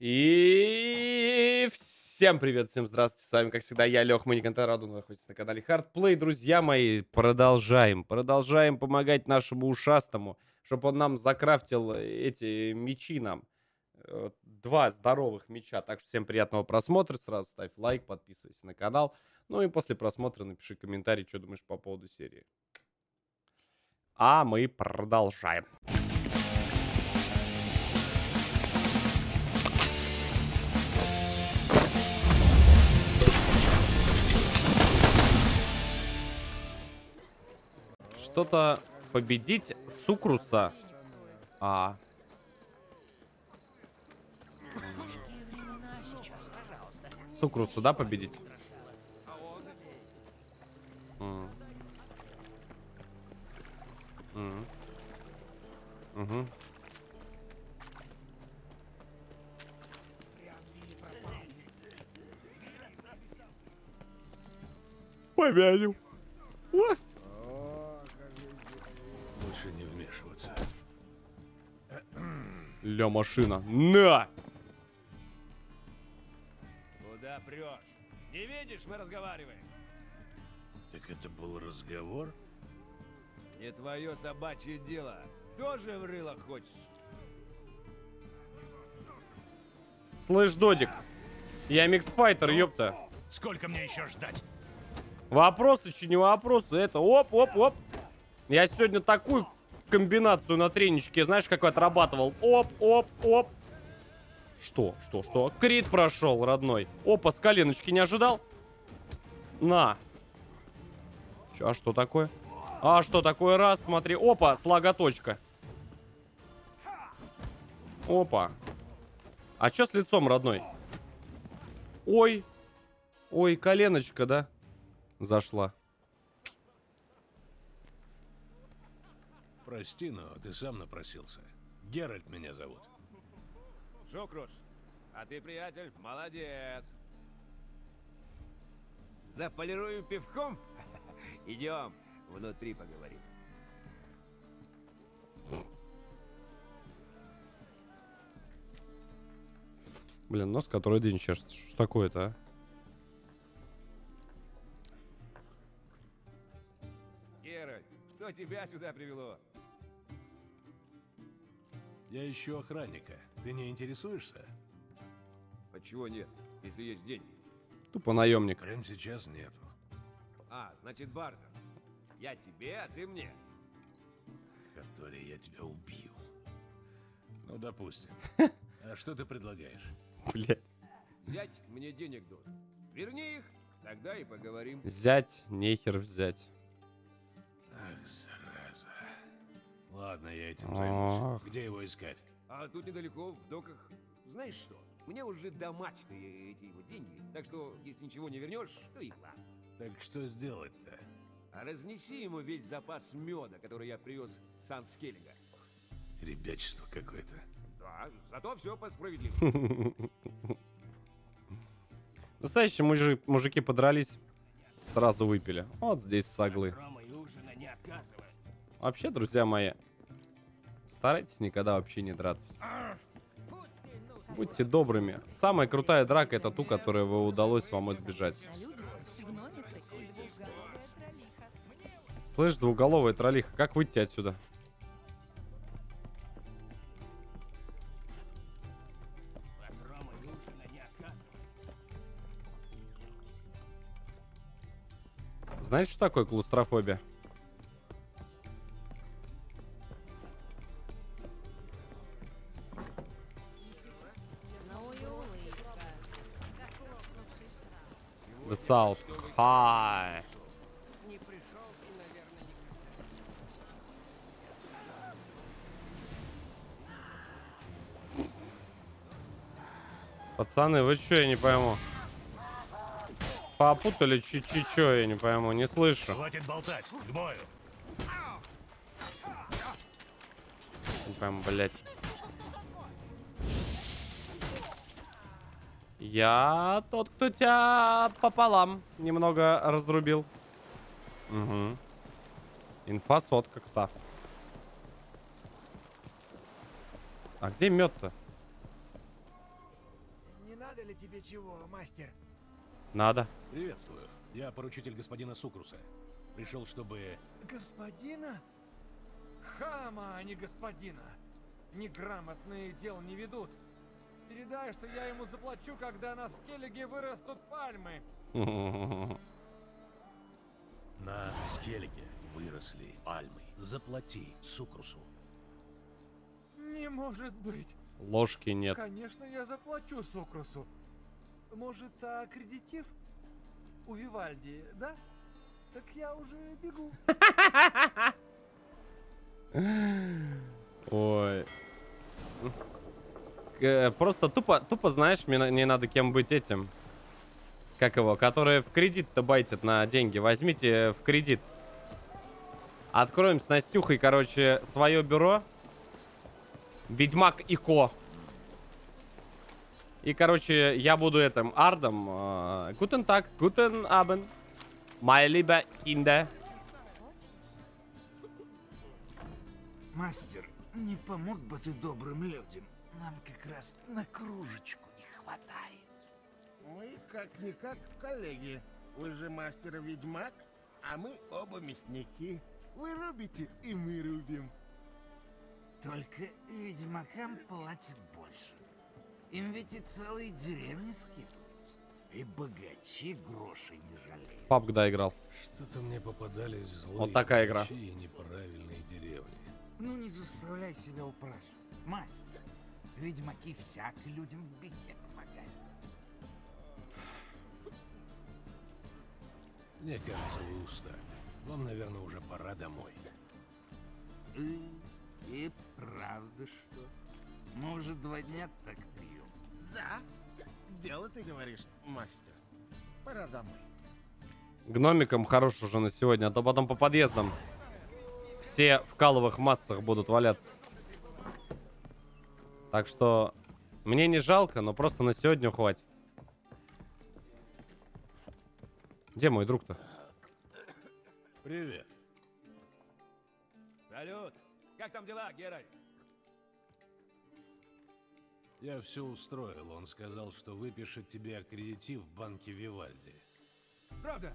И всем привет, всем здравствуйте, с вами, как всегда, я, Лех Маникантар, раду находитесь на канале Hardplay. Друзья мои, продолжаем, продолжаем помогать нашему ушастому, чтобы он нам закрафтил эти мечи нам. Э, два здоровых меча, так что всем приятного просмотра, сразу ставь лайк, подписывайся на канал. Ну и после просмотра напиши комментарий, что думаешь по поводу серии. А мы продолжаем. Что-то победить Сукруса. А. Сукрусу, да, победить? Угу. Помянем. What? Ля, машина. На! Куда прешь? Не видишь, мы разговариваем. Так это был разговор? Не твое собачье дело. Тоже в рыло хочешь? Слышь, Додик, я миксфайтер, ёпта. Сколько мне еще ждать? Вопросы, че не вопросы, это оп, оп, оп. Я сегодня такую комбинацию на треничке, знаешь, как отрабатывал. Оп, оп, оп. Что, что, что? Крит прошел, родной. Опа, с коленочки не ожидал? На. Че, а что такое? А что такое? Раз, смотри. Опа, слаготочка. Опа. А что с лицом, родной? Ой. Ой, коленочка, да? Зашла. Прости, но ты сам напросился. Геральт меня зовут. Сокруш, а ты, приятель, молодец. Заполируем пивком? Идем, внутри поговорим. Блин, нос который день чешется. Что такое-то, а? Геральт, что тебя сюда привело? Я ищу охранника. Ты не интересуешься? А чего нет, если есть деньги? Тупо наемник. Прямо сейчас нету. А, значит, бартер. Я тебе, а ты мне. Который я тебя убью. Ну, допустим. А что ты предлагаешь? Блять. Взять мне денег должен. Верни их, тогда и поговорим. Взять, нехер взять. Ах, Ладно, я этим займусь. Где его искать? А тут недалеко, в доках. Знаешь что? Мне уже до мачты эти его деньги. Так что, если ничего не вернешь, то и ладно. Так что сделать-то? А разнеси ему весь запас меда, который я привез с Анскеллига. Ребячество какое-то. Да, зато все по справедливости. Настоящие мужи, мужики подрались, сразу выпили. Вот здесь саглы. Вообще, друзья мои, старайтесь никогда вообще не драться. Будьте добрыми. Самая крутая драка это ту, которую вы удалось вам избежать. Слышь, двуголовая троллиха, как выйти отсюда? Знаешь, что такое клаустрофобия? The South High. Пацаны, вы что, я не пойму. Попутали что, я не пойму, не слышу. Хватит болтать, к бою. Не пойму, блядь. Я тот, кто тебя пополам немного раздрубил. Угу. Инфа сотка, кстати. А где мед-то? Надо ли тебе чего, мастер? Надо. Приветствую. Я поручитель господина Сукруса. Пришел, чтобы... Господина? Хама, а не господина. Неграмотные дел не ведут. Передай, что я ему заплачу, когда на скеллиге вырастут пальмы. На скеллиге выросли пальмы. Заплати Сукрусу. Не может быть. Ложки нет. Конечно, я заплачу Сокрусу. Может, аккредитив? У Вивальди, да? Так я уже бегу. Ой. Э, Просто тупо, тупо, знаешь, мне, мне надо кем быть этим. Как его? Которые в кредит-то байтят на деньги. Возьмите в кредит. Откроем с Настюхой, короче, свое бюро. Ведьмак и Ко. И, короче, я буду этим ардом. э, Гутен так, гутен абен. Liebe Kinder. Мастер, не помог бы ты добрым людям? Нам как раз на кружечку не хватает. Мы как-никак коллеги. Вы же мастер-ведьмак, а мы оба мясники. Вы рубите, и мы рубим. Только ведьмакам платят больше. Им ведь и целые деревни скидываются. И богачи гроши не жалеют. Пап когда играл. Что-то мне попадались злые Вот такая игра. и неправильные деревни. Ну не заставляй себя упрашивать. Мастер, ведьмаки всяко людям в беде помогают. Мне кажется, вы устали. Вам, наверное, уже пора домой. И, и правда что? Мы уже два дня так пьем. Да, дело ты говоришь, мастер. Пора домой. Гномикам хорош уже на сегодня, а то потом по подъездам все в каловых массах будут валяться. Так что мне не жалко, но просто на сегодня хватит. Где мой друг-то? Привет. Салют! Как там дела, Геральт? Я все устроил. Он сказал, что выпишет тебе аккредитив в банке Вивальди. Правда?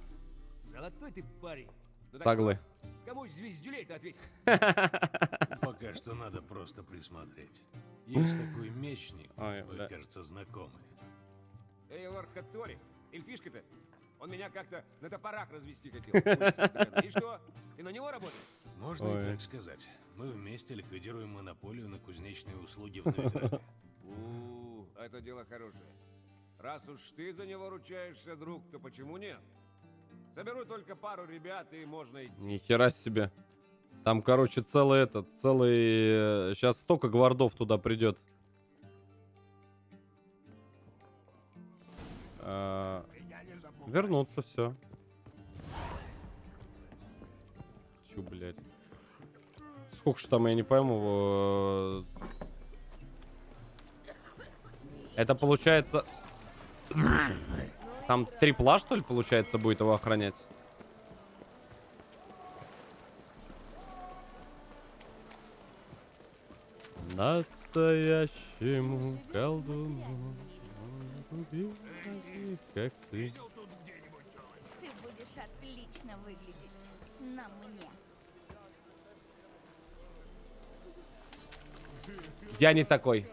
Золотой ты парень. Саглы. что, Кому из звездюлей-то ответь? Пока что надо просто присмотреть. Есть такой мечник, Ой, вы, да. кажется, знакомы. Эйлор Хаттори, эльфишка-то. Он меня как-то на топорах развести хотел. И что? Ты на него работаешь? Можно Ой. и так сказать. Мы вместе ликвидируем монополию на кузнечные услуги в Новиграде. У, это дело хорошее. Раз уж ты за него ручаешься, друг, то почему нет? Соберу только пару ребят, и можно идти. Ни хера себе. Там, короче, целый этот, целый... Сейчас столько гвардов туда придет. А, Вернуться, все. Чу, блядь. Сколько ж там, я не пойму. э, Это получается... Там трипла, что ли, получается, будет его охранять? Настоящему колдуну таких, как ты. Ты будешь отлично выглядеть на мне. Я не такой.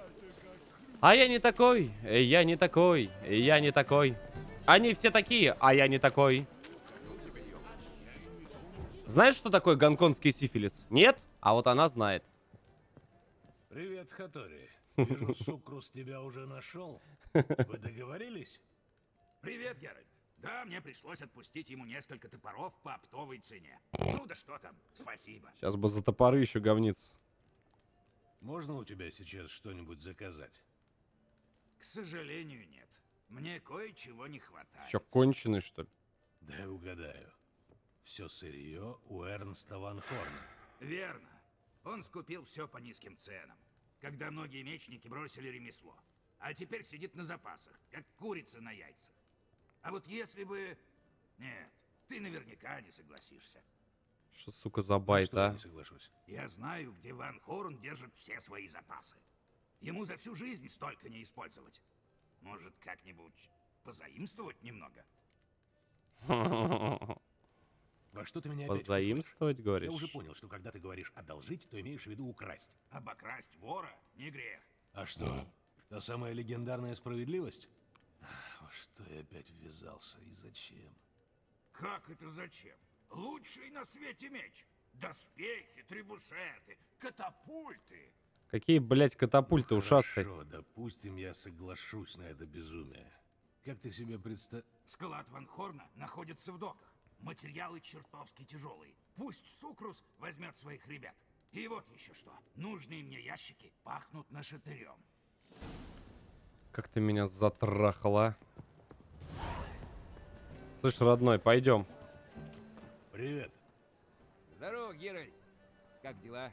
А я не такой, я не такой, я не такой. Они все такие, а я не такой. Знаешь, что такое гонконгский сифилис? Нет? А вот она знает. Привет, Хатори. Вижу, Сукрус тебя уже нашел. Вы договорились? Привет, Геральт. Да, мне пришлось отпустить ему несколько топоров по оптовой цене. Ну да что там, спасибо. Сейчас бы за топоры еще говниц. Можно у тебя сейчас что-нибудь заказать? К сожалению, нет. Мне кое-чего не хватает. Че, конченый, что ли? Дай угадаю. Все сырье у Эрнста Ван Хорна. Верно. Он скупил все по низким ценам, когда многие мечники бросили ремесло. А теперь сидит на запасах, как курица на яйцах. А вот если бы... Нет, ты наверняка не согласишься. Что, сука, за байт, Что я а? не соглашусь. Я знаю, где Ван Хорн держит все свои запасы. Ему за всю жизнь столько не использовать. Может, как-нибудь позаимствовать немного? Во что ты меня опять Позаимствовать, впутываешь? Я уже говоришь? понял, что когда ты говоришь «одолжить», то имеешь в виду украсть. Обокрасть вора не грех. А что? Та самая легендарная справедливость? Во что я опять ввязался и зачем? Как это зачем? Лучший на свете меч. Доспехи, требушеты, катапульты. Какие, блядь, катапульты ушастые? Хорошо, допустим, я соглашусь на это безумие. Как ты себе представ... Склад Ван Хорна находится в доках. Материалы чертовски тяжелые. Пусть Сукрус возьмет своих ребят. И вот еще что. Нужные мне ящики пахнут нашатырем. Как ты меня затрахала. Слышь, родной, пойдем. Привет. Здорово, Геральт. Как дела?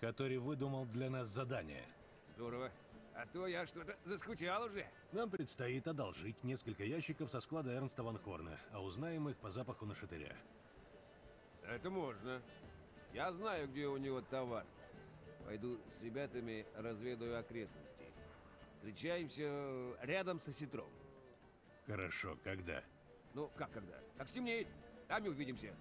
Который выдумал для нас задание. Здорово. А то я что-то заскучал уже. Нам предстоит одолжить несколько ящиков со склада Эрнста Ван Хорна, а узнаем их по запаху на шатыря. Это можно. Я знаю, где у него товар. Пойду с ребятами разведаю окрестности. Встречаемся рядом со Ситром. Хорошо, когда? Ну, как когда? Как стемнеет, там и увидимся.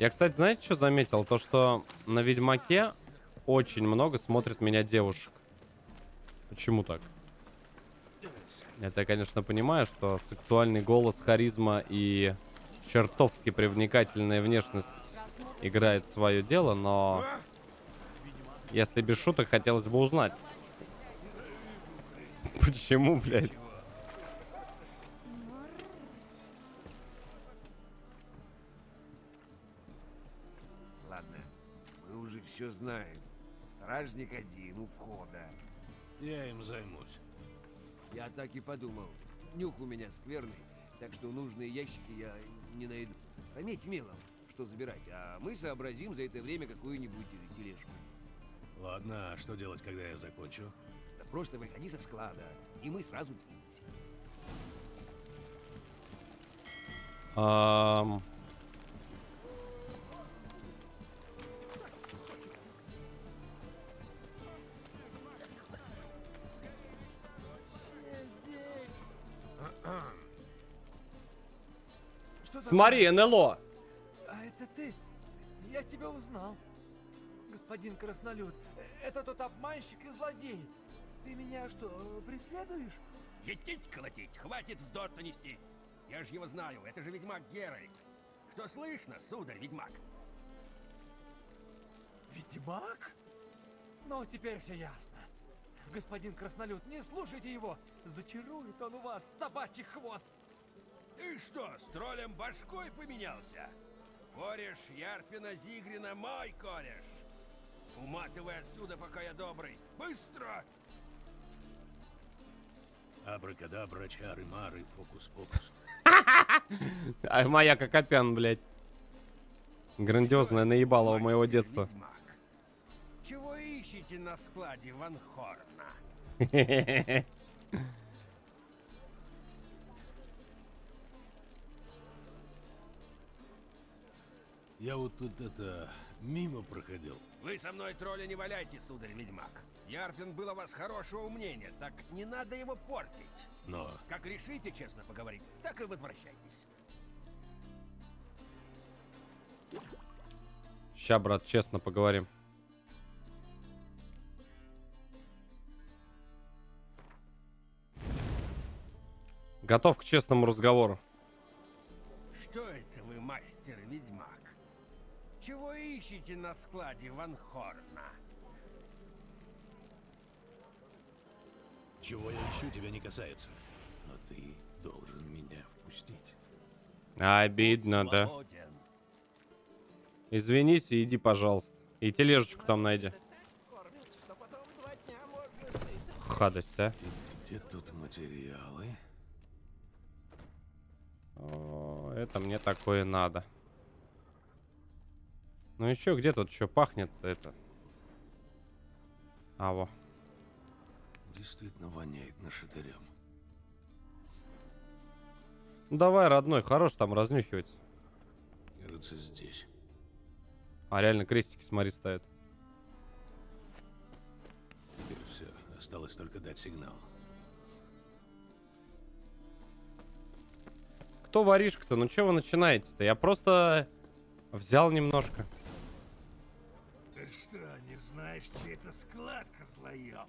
Я, кстати, знаете, что заметил? То, что на Ведьмаке очень много смотрит меня девушек. Почему так? Это я, конечно, понимаю, что сексуальный голос, харизма и чертовски привлекательная внешность играет свое дело, но... Если без шуток, хотелось бы узнать. Почему, блядь? Все знаем. Стражник один у входа. Я им займусь. Я так и подумал. Нюх у меня скверный, так что нужные ящики я не найду. Пометь мелом, что забирать, а мы сообразим за это время какую-нибудь тележку. Ладно, а что делать, когда я закончу? Да просто выходи со склада, и мы сразу двинемся. Что Смотри, НЛО! А это ты? Я тебя узнал. Господин Краснолюд, это тот обманщик и злодей. Ты меня что, преследуешь? Етить колотить, хватит вздор-то нести. Я ж его знаю, это же ведьмак Геральт. Что слышно, сударь ведьмак? Ведьмак? Ну, теперь все ясно. Господин Краснолюд, не слушайте его. Зачарует он у вас собачий хвост. Ты что, с троллем башкой поменялся? Кореш Ярпина Зигрина мой кореш. Уматывай отсюда, пока я добрый. Быстро! Абракадабра, чары, мары, фокус-покус. А моя Кокопян, блядь. Грандиозная наебалова моего Мастер детства. ведьмак. Ищете на складе Ван Хорна? Я вот тут это мимо проходил. Вы со мной тролля не валяйте, сударь ведьмак. Ярпин был о вас хорошего мнения, так не надо его портить. Но Как решите честно поговорить, так и возвращайтесь. Ща, брат, честно поговорим. Готов к честному разговору. Что это вы, мастер-ведьмак? Чего ищете на складе Ван Хорна? чего я ищу, тебя не касается. Но ты должен меня впустить. Обидно, да. Извинись и иди, пожалуйста. И тележечку там найди. Хадость, а. Где тут материалы? О, это мне такое надо. Ну еще где тут что пахнет это? А, во. Действительно воняет нашатырем. Ну давай, родной, хорош там разнюхивать. Кажется, здесь. А, реально, крестики, смотри, ставят. Теперь все. Осталось только дать сигнал. Кто воришка-то? Ну что вы начинаете-то? Я просто взял немножко. Ты что, не знаешь, чей это склад, козлоёб?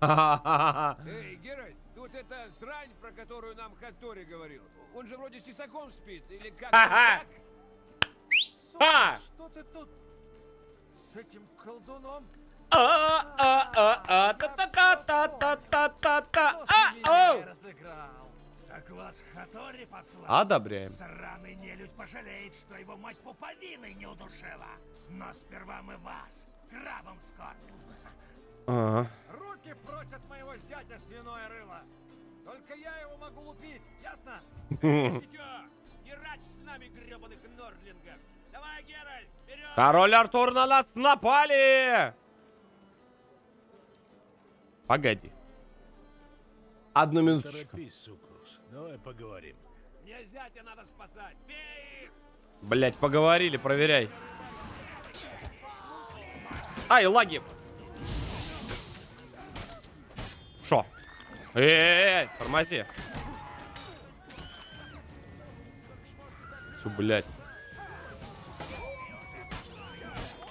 Эй, Геральт, тут эта срань, про которую нам Хаттори говорил. Он же вроде с тесаком спит, или как-то Ха-ха. так? А! Сокол, что ты тут с этим колдуном? А, А-а-а-та-та-та-та-та-та-та. Кто А, ты меня оу. разыграл? Так вас Хатори послал? Одобряем. Сраный нелюдь пожалеет, что его мать пуповиной не удушила. Но сперва мы вас, крабом скормим. Ага. Руки прочь от моего зятя, свиное рыло! Только я его могу лупить, ясно? Не рачь с нами, гребаных нордлингов! Давай, Геральт, вперед! Король Артур на нас напали! Погоди. Одну минуточку. торопись. Давай поговорим. Мне зятя надо спасать! Бей их! Блять, поговорили, проверяй. Ай, лаги! Шо? Эй, тормози. Чё, блядь?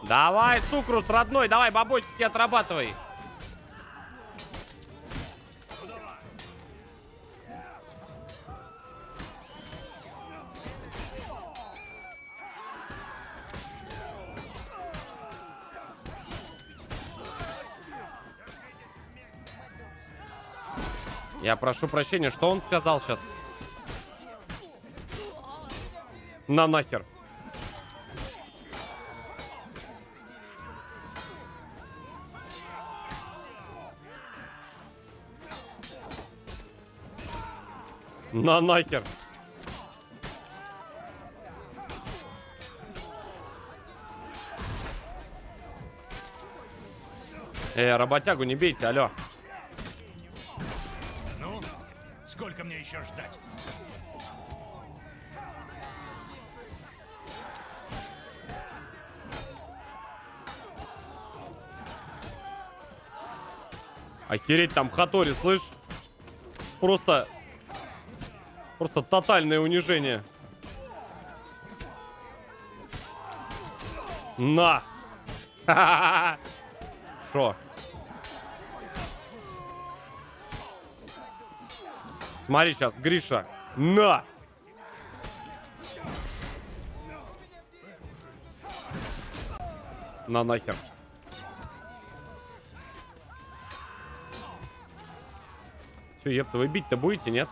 Давай, Сукрус, родной, давай, бабосики отрабатывай. Я прошу прощения, что он сказал сейчас? На нахер. На нахер. Э, работягу не бейте, алло. Еще ждать? Охереть там Хатори, слышь? Просто... Просто тотальное унижение. На! Шо? Смотри сейчас, Гриша. На! На нахер. Че, епта, вы бить-то будете, нет?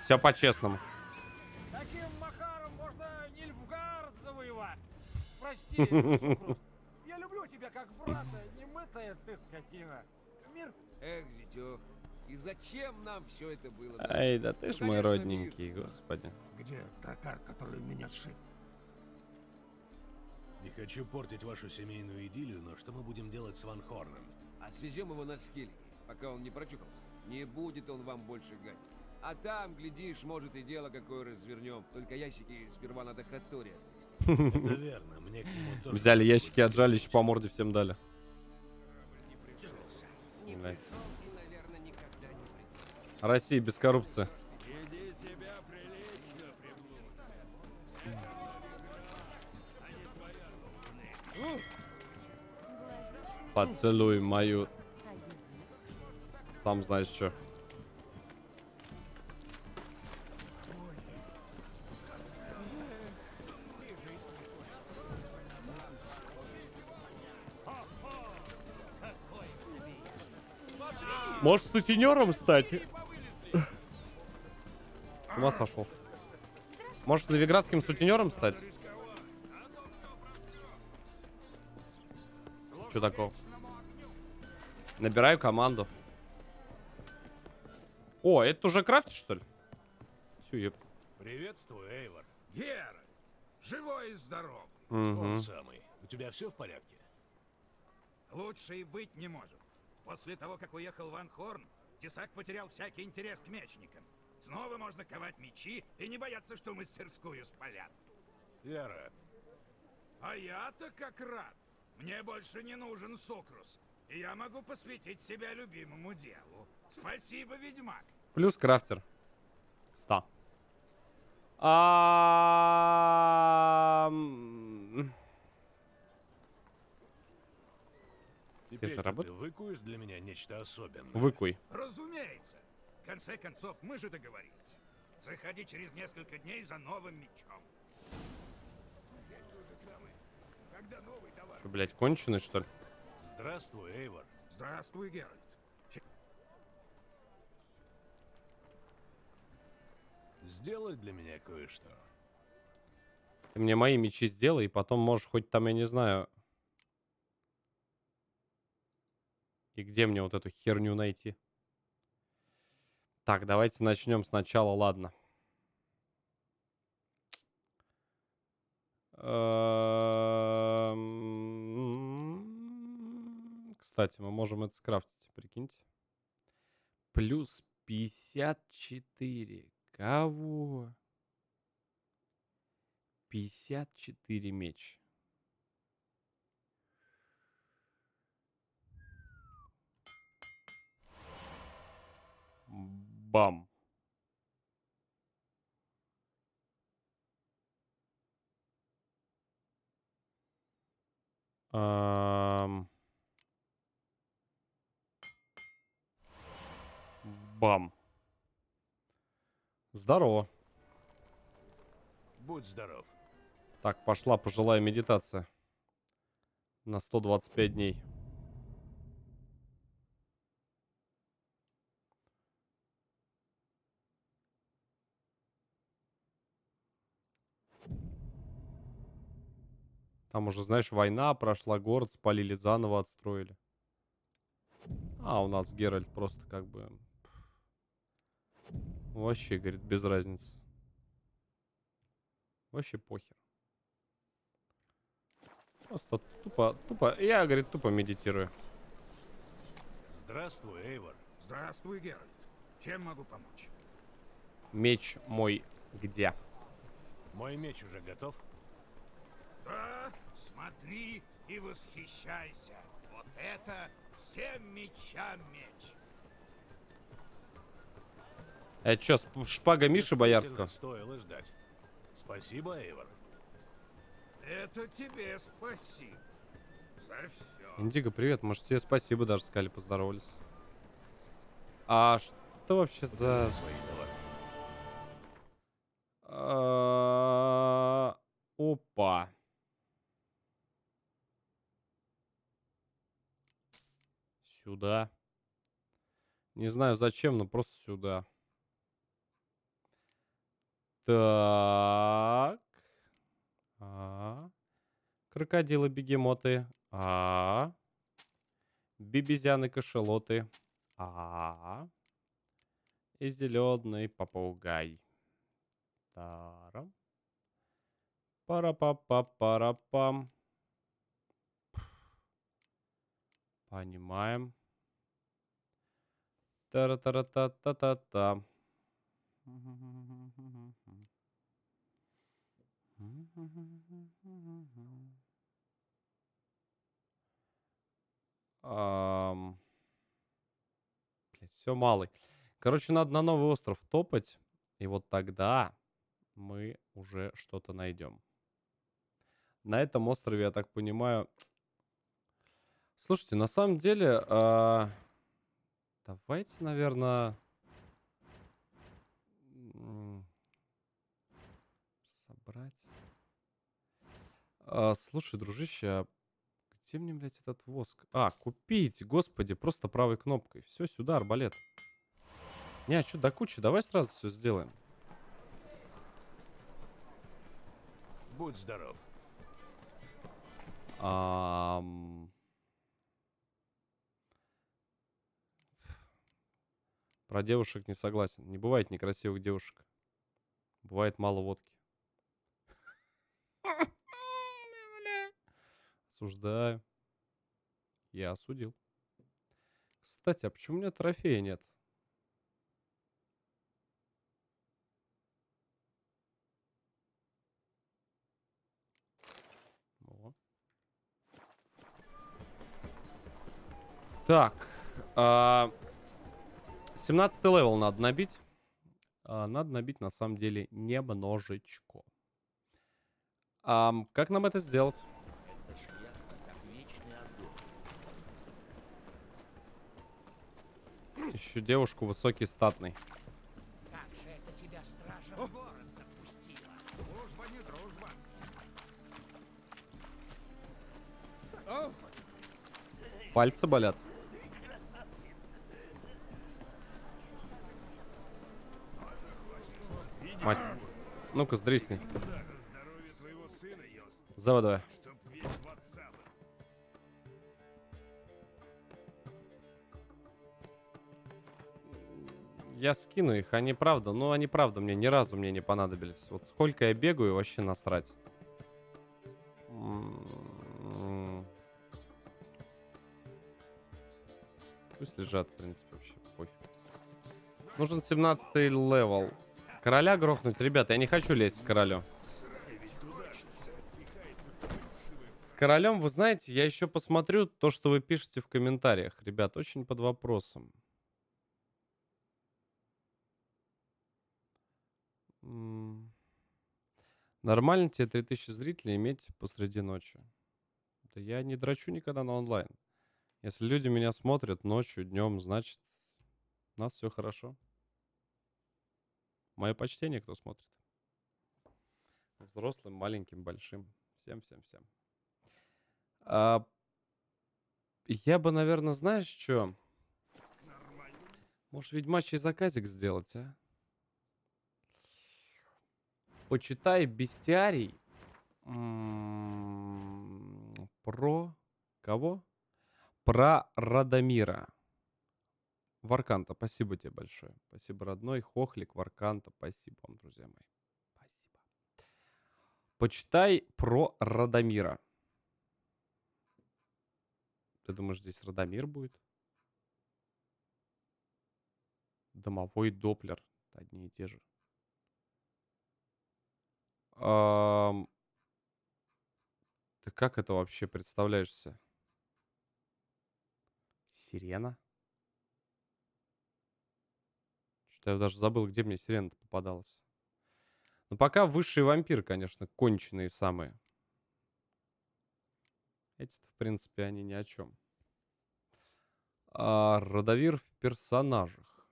Все по-честному. Я люблю тебя как брата, немытая ты скотина. Мир Эх, зятёк, и зачем нам все это было? Ай, да ты ж Ну, мой родненький, мир. господи. Где тракар, который меня сшиб? Не хочу портить вашу семейную идиллию, но что мы будем делать с Ван Хорном? А свезем его на скеллиге, пока он не прочухался. Не будет он вам больше гадить. А там, глядишь, может и дело какое развернем. Только ящики сперва надо Хаттори отвезти. Взяли ящики, отжали, еще по морде всем дали. Россия без коррупции. Поцелуй мою. Сам знаешь что. Можешь сутенером стать? С ума сошел. Можешь новиградским сутенером стать? Что такого? Набираю команду. О, это уже крафтишь, что ли? Всю еб. Приветствую, Эйвор. Геральт, живой и здоров. Он Мгм. самый. У тебя все в порядке? Лучше и быть не может. После того, как уехал Ван Хорн, Тесак потерял всякий интерес к мечникам. Снова можно ковать мечи и не бояться, что мастерскую спалят. Я рад. А я-то как рад. Мне больше не нужен Сокрус. И я могу посвятить себя любимому делу. Спасибо, ведьмак. Плюс крафтер. 100. А... Теперь же ты работ- выкуешь для меня нечто особенное. Выкуй. Разумеется. В конце концов, мы же договорились. Заходи через несколько дней за новым мечом. Что, блядь, конченый, что ли? Здравствуй, Эйвор. Здравствуй, Геральт. Сделай для меня кое-что. Ты мне мои мечи сделай, и потом можешь хоть там, я не знаю... И где мне вот эту херню найти? Так, давайте начнем сначала, ладно. Эм, Кстати, мы можем это скрафтить, прикиньте. Плюс 54. Кого? 54 меч. Бам. Ам. Бам. Здорово. Будь здоров. Так, пошла пожилая медитация. На 125 дней. Там уже, знаешь, война прошла, город спалили, заново отстроили. А, у нас Геральт просто как бы... Вообще, говорит, без разницы. Вообще похер. Просто тупо, тупо, я, говорит, тупо медитирую. Здравствуй, Эйвор. Здравствуй, Геральт. Чем могу помочь? Меч мой где? Мой меч уже готов? Да, смотри и восхищайся. Вот это всем мечам меч. Это что, шпага Миши Боярского? Стоило ждать. Спасибо, Эйвор. Это тебе спасибо за все. Индиго, привет. Может, тебе спасибо даже сказали, поздоровались. А что вообще за... А, Опа. Сюда. Не знаю зачем, но просто сюда. Так. А. Крокодилы, бегемоты. А. Бибизяны, кошелоты. А. И зеленый попугай. Тарам. Пара-па-па-пара-пам. Понимаем. Тара-тара-та-та-та-та. Блядь, все малый. Короче, надо на новый остров топать. И вот тогда мы уже что-то найдем. На этом острове, я так понимаю... Слушайте, на самом деле... а, Давайте, наверное... Собрать. А, слушай, дружище, а где мне, блядь, этот воск? А, купить, господи, просто правой кнопкой. Все, сюда, арбалет. Не, а что, до кучи, давай сразу все сделаем. Будь здоров. Ам. Про девушек не согласен. Не бывает некрасивых девушек. Бывает мало водки. Осуждаю. Я осудил. Кстати, а почему у меня трофея нет? О. Так. а, 17 level надо набить. А, Надо набить на самом деле немножечко. Ам, как нам это сделать? Ищу девушку высокий статный. Как же это тебя стража в город допустила? Служба не дружба. Пальцы болят. Мать. Ну-ка, сдрисни. Здоровье твоего сына, Йост, Заводой. чтоб весь в отца был. Я скину их, они правда, ну они правда мне ни разу мне не понадобились. Вот сколько я бегаю, вообще насрать. М, Пусть лежат, в принципе, вообще пофиг. Нужен 17 level. Короля грохнуть? Ребята, я не хочу лезть к королю. С королем, вы знаете, я еще посмотрю то, что вы пишете в комментариях. Ребят, очень под вопросом. Нормально тебе 3000 зрителей иметь посреди ночи? Да я не драчу никогда на онлайн. Если люди меня смотрят ночью, днем, значит, у нас все хорошо. Мое почтение, кто смотрит. Взрослым, маленьким, большим. Всем, всем, всем. А, я бы, наверное, знаешь, что? Может, ведьмачий заказик сделать, а? Почитай бестиарий м, про кого? Про Радомира. Варканта, спасибо тебе большое. Спасибо, родной. Хохлик, Варканта, спасибо вам, друзья мои. Спасибо. Почитай про Радомира. Ты думаешь, здесь Радомир будет? Домовой Доплер. Одни и те же. Ам, Ты как это вообще представляешься? Сирена? Что-то я даже забыл, где мне сирена попадалась. Но пока высший вампир, конечно, конченые самые. Эти-то, в принципе, они ни о чем. А, Родовир в персонажах.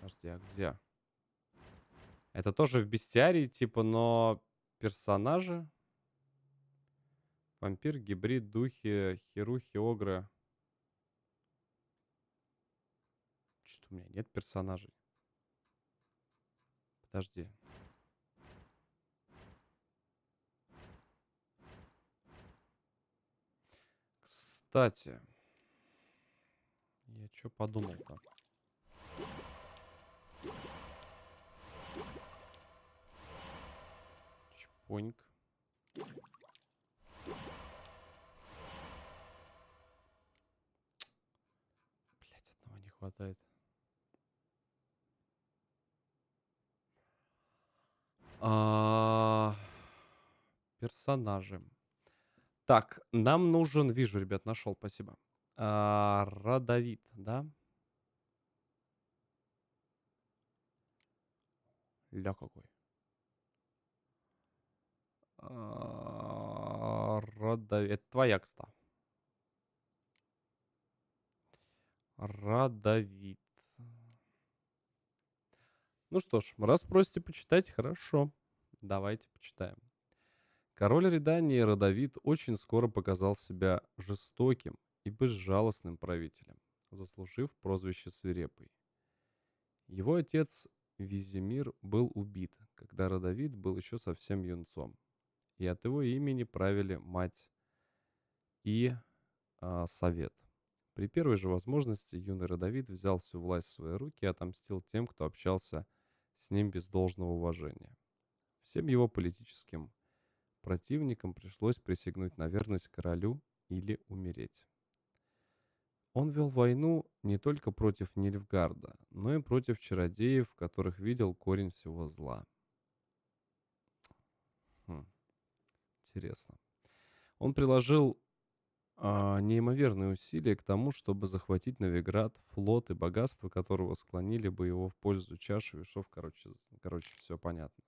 Подожди, а где? Это тоже в бестиарии, типа, но персонажи. Вампир, гибрид, духи, херухи, огры. Что у меня нет персонажей? Подожди. Кстати. Я что подумал-то? Чпоньк. Блять, одного не хватает. А, Персонажи. Так, нам нужен... Вижу, ребят, нашел, спасибо. А, Родовид, да? Ля какой. А, Родовид. Это твоя, кстати. Родовид. Ну что ж, раз просите почитать, хорошо. Давайте почитаем. Король Редании Родовид очень скоро показал себя жестоким и безжалостным правителем, заслужив прозвище Свирепый. Его отец Визимир был убит, когда Родовид был еще совсем юнцом, и от его имени правили мать и а, совет. При первой же возможности юный Родовид взял всю власть в свои руки и отомстил тем, кто общался с ним без должного уважения. Всем его политическим противникам пришлось присягнуть на верность королю или умереть. Он вел войну не только против Нильфгарда, но и против чародеев, в которых видел корень всего зла. Хм. Интересно. Он приложил а, неимоверные усилия к тому, чтобы захватить Новиград, флот и богатство которого склонили бы его в пользу чаши весов. Короче, короче, все понятно.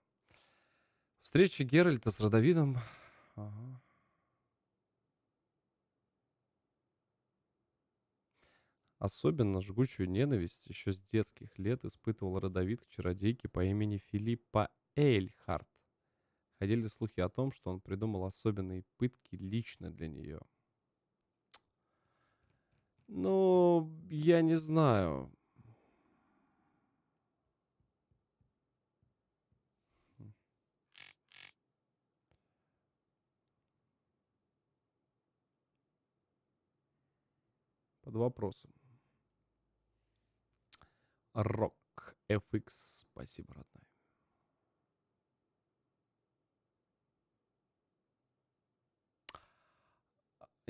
Встреча Геральта с Родовидом. Ага. Особенно жгучую ненависть еще с детских лет испытывал родовид к чародейке по имени Филиппа Эйльхарт. Ходили слухи о том, что он придумал особенные пытки лично для нее. Ну, я не знаю. Под вопросом. Рок FX. Спасибо, родной.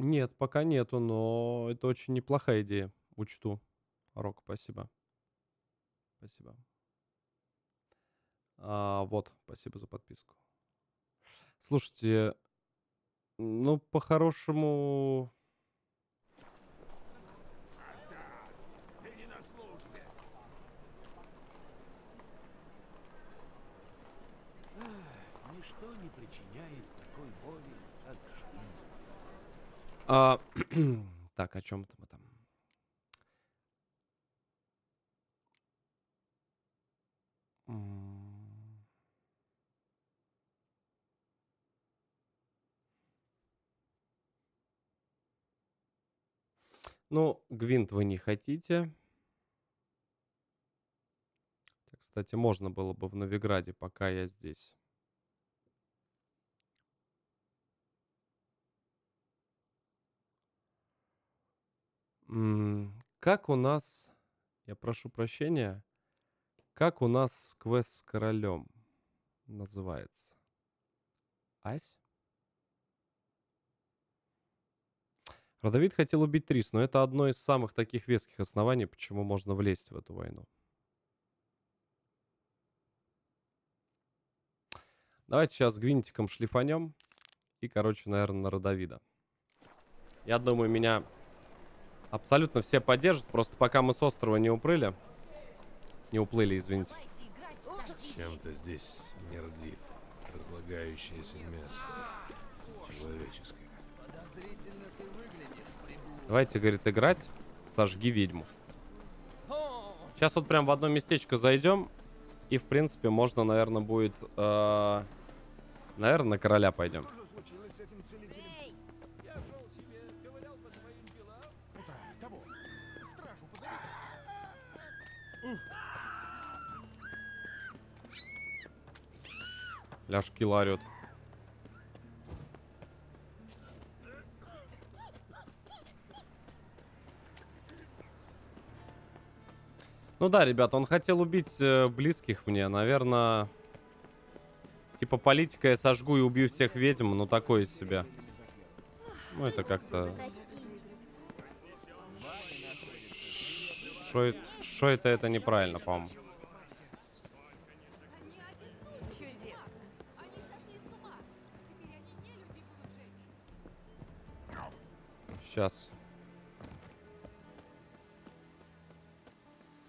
Нет, пока нету, но это очень неплохая идея. Учту. Рок, спасибо. Спасибо. А, вот, спасибо за подписку. Слушайте, ну, по-хорошему... Ты не на службе. Ничто не причиняет такой боли, как жизнь. А, так, о чем-то мы там. Ну, Гвинт вы не хотите. Кстати, можно было бы в Новиграде, пока я здесь. Как у нас, я прошу прощения, как у нас квест с королем называется? Ась? Родовид хотел убить Трис, но это одно из самых таких веских оснований, почему можно влезть в эту войну. Давайте сейчас гвинтиком шлифанем. И, короче, наверное, на Родовида. Я думаю, меня абсолютно все поддержат. Просто пока мы с острова не уплыли. Не уплыли, извините. Чем-то здесь смердит. Разлагающееся мясо. Человеческое. Давайте, говорит, играть. Сожги ведьму. Сейчас вот прям в одно местечко зайдем. И, в принципе, можно, наверное, будет... э, наверное, на короля пойдем. Ляжки ларет. Ну да, ребят, он хотел убить э, близких мне, наверное. Типа политика я сожгу и убью всех ведьм, ну такое себя. Ну это как-то... Что это, это неправильно, по-моему. Сейчас.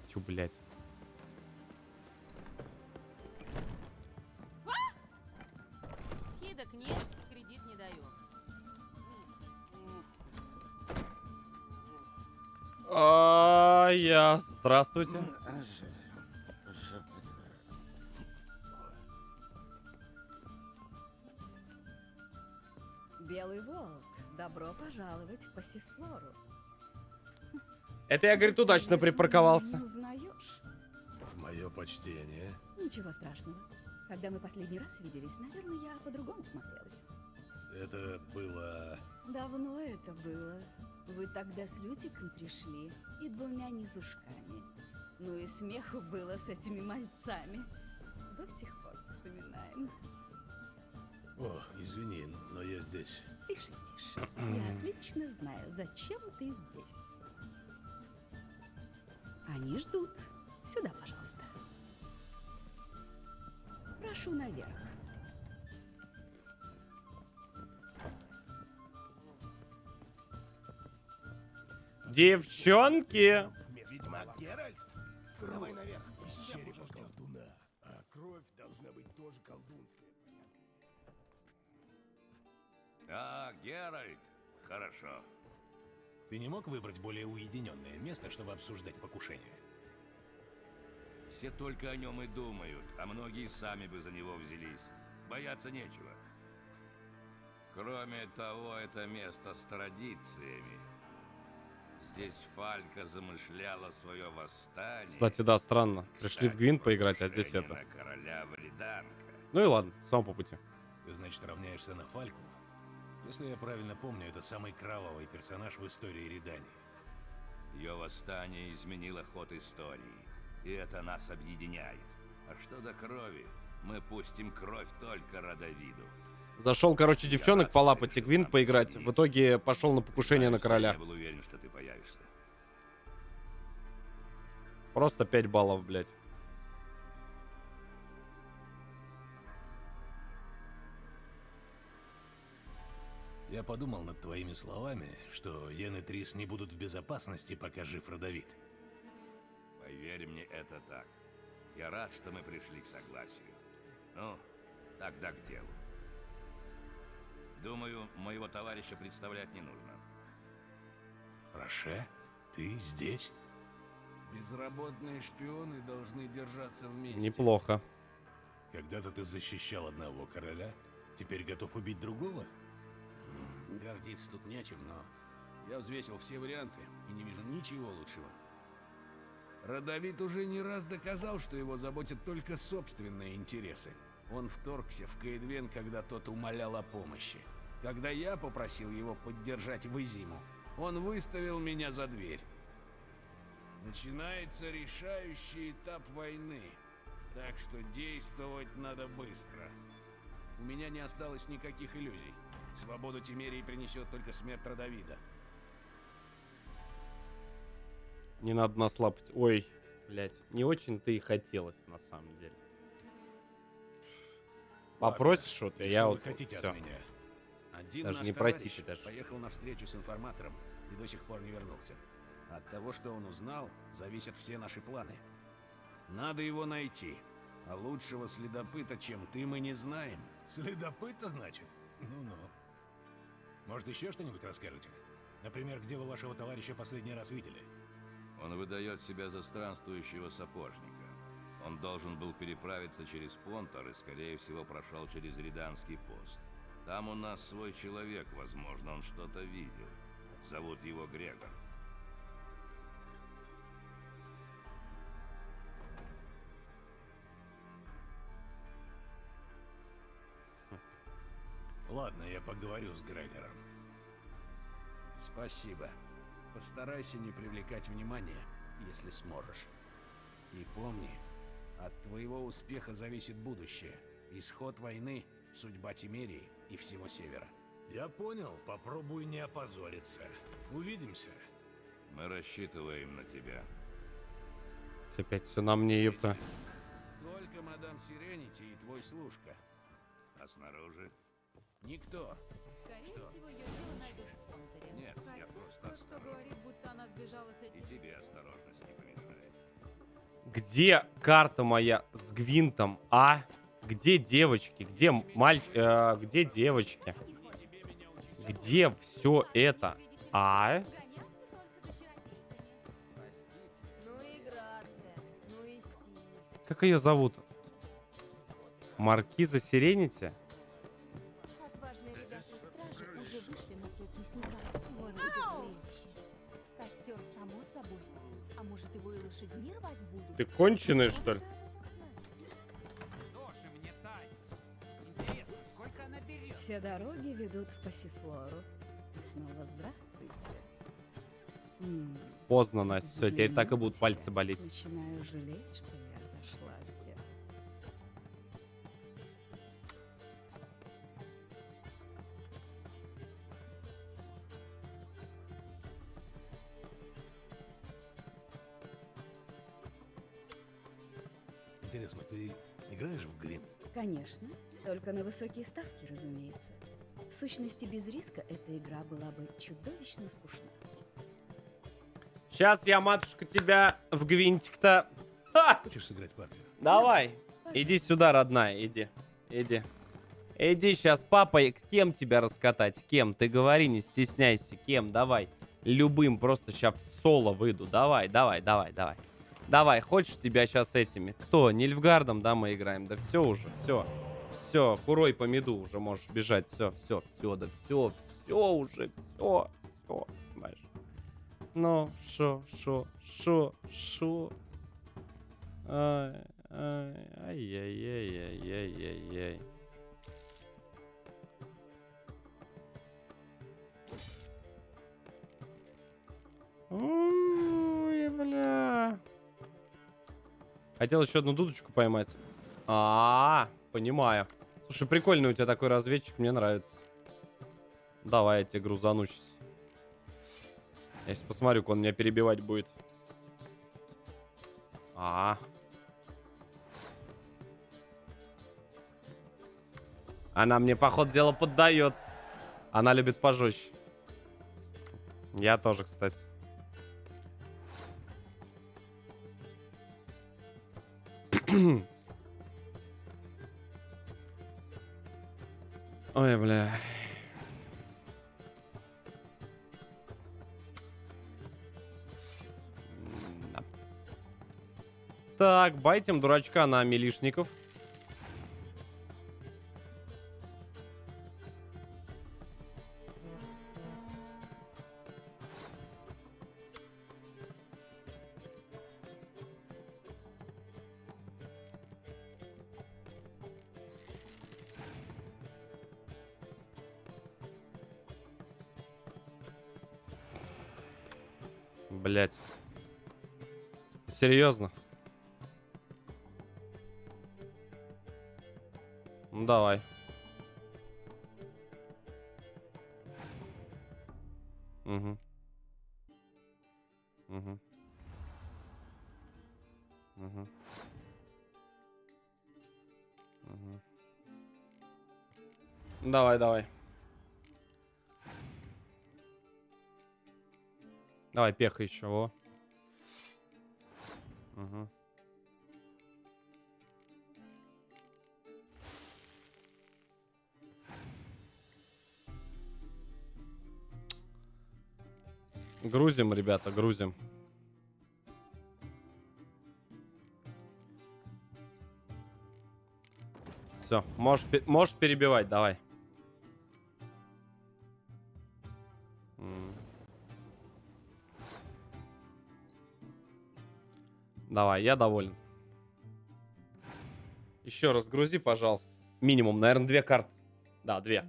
Тю, блядь. Скидок нет, кредит не даю. А, я. Здравствуйте. Добро пожаловать в Пассифлору. Это я, говорит, удачно припарковался. Не узнаешь? Мое почтение. Ничего страшного. Когда мы последний раз виделись, наверное, я по-другому смотрелась. Это было... Давно это было. Вы тогда с Лютиком пришли и двумя низушками. Ну и смеху было с этими мальцами. До сих пор вспоминаем. О, извини, но я здесь. Тише, тише. Я отлично знаю, зачем ты здесь. Они ждут. Сюда, пожалуйста. Прошу наверх. Девчонки! Ведьмак Геральт? Давай наверх. Из черепа колдуна. А кровь должна быть тоже колдунственная. А, Геральт. Хорошо. Ты не мог выбрать более уединенное место, чтобы обсуждать покушение? Все только о нем и думают, а многие сами бы за него взялись. Бояться нечего. Кроме того, это место с традициями. Здесь Фалька замышляла свое восстание. Кстати, да, странно. Пришли в Кстати, Гвинт поиграть, а здесь это. Ну и ладно, сам по пути. Ты, значит, равняешься на Фальку? Если я правильно помню, это самый кровавый персонаж в истории Редани. Ее восстание изменило ход истории, и это нас объединяет. А что до крови, мы пустим кровь только Родовиду. Зашел, короче, Я девчонок полапать и Гвинт поиграть. В итоге пошел на покушение на Знаешь, Я короля. не был уверен, что ты появишься. Просто 5 баллов, блядь. Я подумал над твоими словами, что Йен и Трис не будут в безопасности, пока жив Родовид. Поверь мне, это так. Я рад, что мы пришли к согласию. Ну, тогда к делу. Думаю, моего товарища представлять не нужно. Роше, ты здесь? Безработные шпионы должны держаться вместе. Неплохо. Когда-то ты защищал одного короля, теперь готов убить другого? Гордиться тут нечем, но я взвесил все варианты и не вижу ничего лучшего. Родовид уже не раз доказал, что его заботят только собственные интересы. Он вторгся в Кейдвен, когда тот умолял о помощи. Когда я попросил его поддержать Вызиму, он выставил меня за дверь. Начинается решающий этап войны, так что действовать надо быстро. У меня не осталось никаких иллюзий. Свободу Тимерии принесет только смерть Родовида. Не надо нас лапать. Ой, блядь. Не очень-то и хотелось, на самом деле. Попросишь что-то, И я вот вы хотите все. от меня? Один Даже не просите даже. поехал на встречу с информатором и до сих пор не вернулся. От того, что он узнал, зависят все наши планы. Надо его найти. А лучшего следопыта, чем ты, мы не знаем. Следопыта, значит? Ну-ну. Может, еще что-нибудь расскажете? Например, где вы вашего товарища последний раз видели? Он выдает себя за странствующего сапожника. Он должен был переправиться через Понтер и, скорее всего, прошел через Риданский пост. Там у нас свой человек, возможно, он что-то видел. Зовут его Грегор. Ладно, я поговорю с Грегором. Спасибо. Постарайся не привлекать внимания, если сможешь. И помни, от твоего успеха зависит будущее. Исход войны, судьба Тимерии и всего Севера. Я понял, попробуй не опозориться. Увидимся. Мы рассчитываем на тебя. Опять все на мне, ёпта. Только мадам Сиренити и твой служка. А снаружи? Никто. Скорее Что? всего, ее дело найдешь в Понтере. Нет, я Хотя, просто кое-кто осторожен. говорит, будто она сбежала с И этим... тебе осторожность не помешает. Где карта моя с Гвинтом, а? Где девочки? Где мальч... э, где девочки? Где все это? А? Ну и ну и стиль. Как ее зовут? Маркиза Сиренити? Лошадьми рвать будут? Ты конченый, что ли? Тоже мне танец. Интересно, сколько она берет? Все дороги ведут в Пассифлору. И снова здравствуйте. М, Поздно, Настя. Все, теперь так и будут пальцы болеть. Начинаю жалеть, что интересно, ты играешь в грим? Конечно, только на высокие ставки, разумеется. В сущности, без риска эта игра была бы чудовищно скучна. Сейчас я, матушка, тебя в гвинтик-то... Хочешь сыграть партию? Давай. Иди сюда, родная, иди. Иди. Иди сейчас, папа, кем тебя раскатать? Кем? Ты говори, не стесняйся. Кем? Давай. Любым, просто сейчас соло выйду. Давай, давай, давай, давай. Давай, хочешь тебя сейчас этими? Кто? Нильфгардом, да, мы играем? Да все уже, все. Все, курой по меду уже можешь бежать. Все, все, все, да все, все уже, все, все, понимаешь? Ну, шо, шо, шо, шо. Ай, ай, ай-яй-яй-яй-яй-яй-яй. Ой, бля. Хотел еще одну дудочку поймать. А, -а, -а понимаю. Слушай, прикольный у тебя такой разведчик, мне нравится. Давай, я тебе грузану сейчас. Я сейчас посмотрю, как он меня перебивать будет. А, -а. Она мне, по ходу дела, поддается. Она любит пожестче. Я тоже, кстати. Ой, бля. Так, байтим дурачка на милишников. Серьезно? Ну давай. Угу. Угу. Угу. Угу. Давай, давай. Давай, пеха еще, о. Грузим, ребята, грузим. Все, можешь, можешь перебивать, давай. Давай, я доволен. Еще раз грузи, пожалуйста. Минимум, наверное, две карты. Да, две.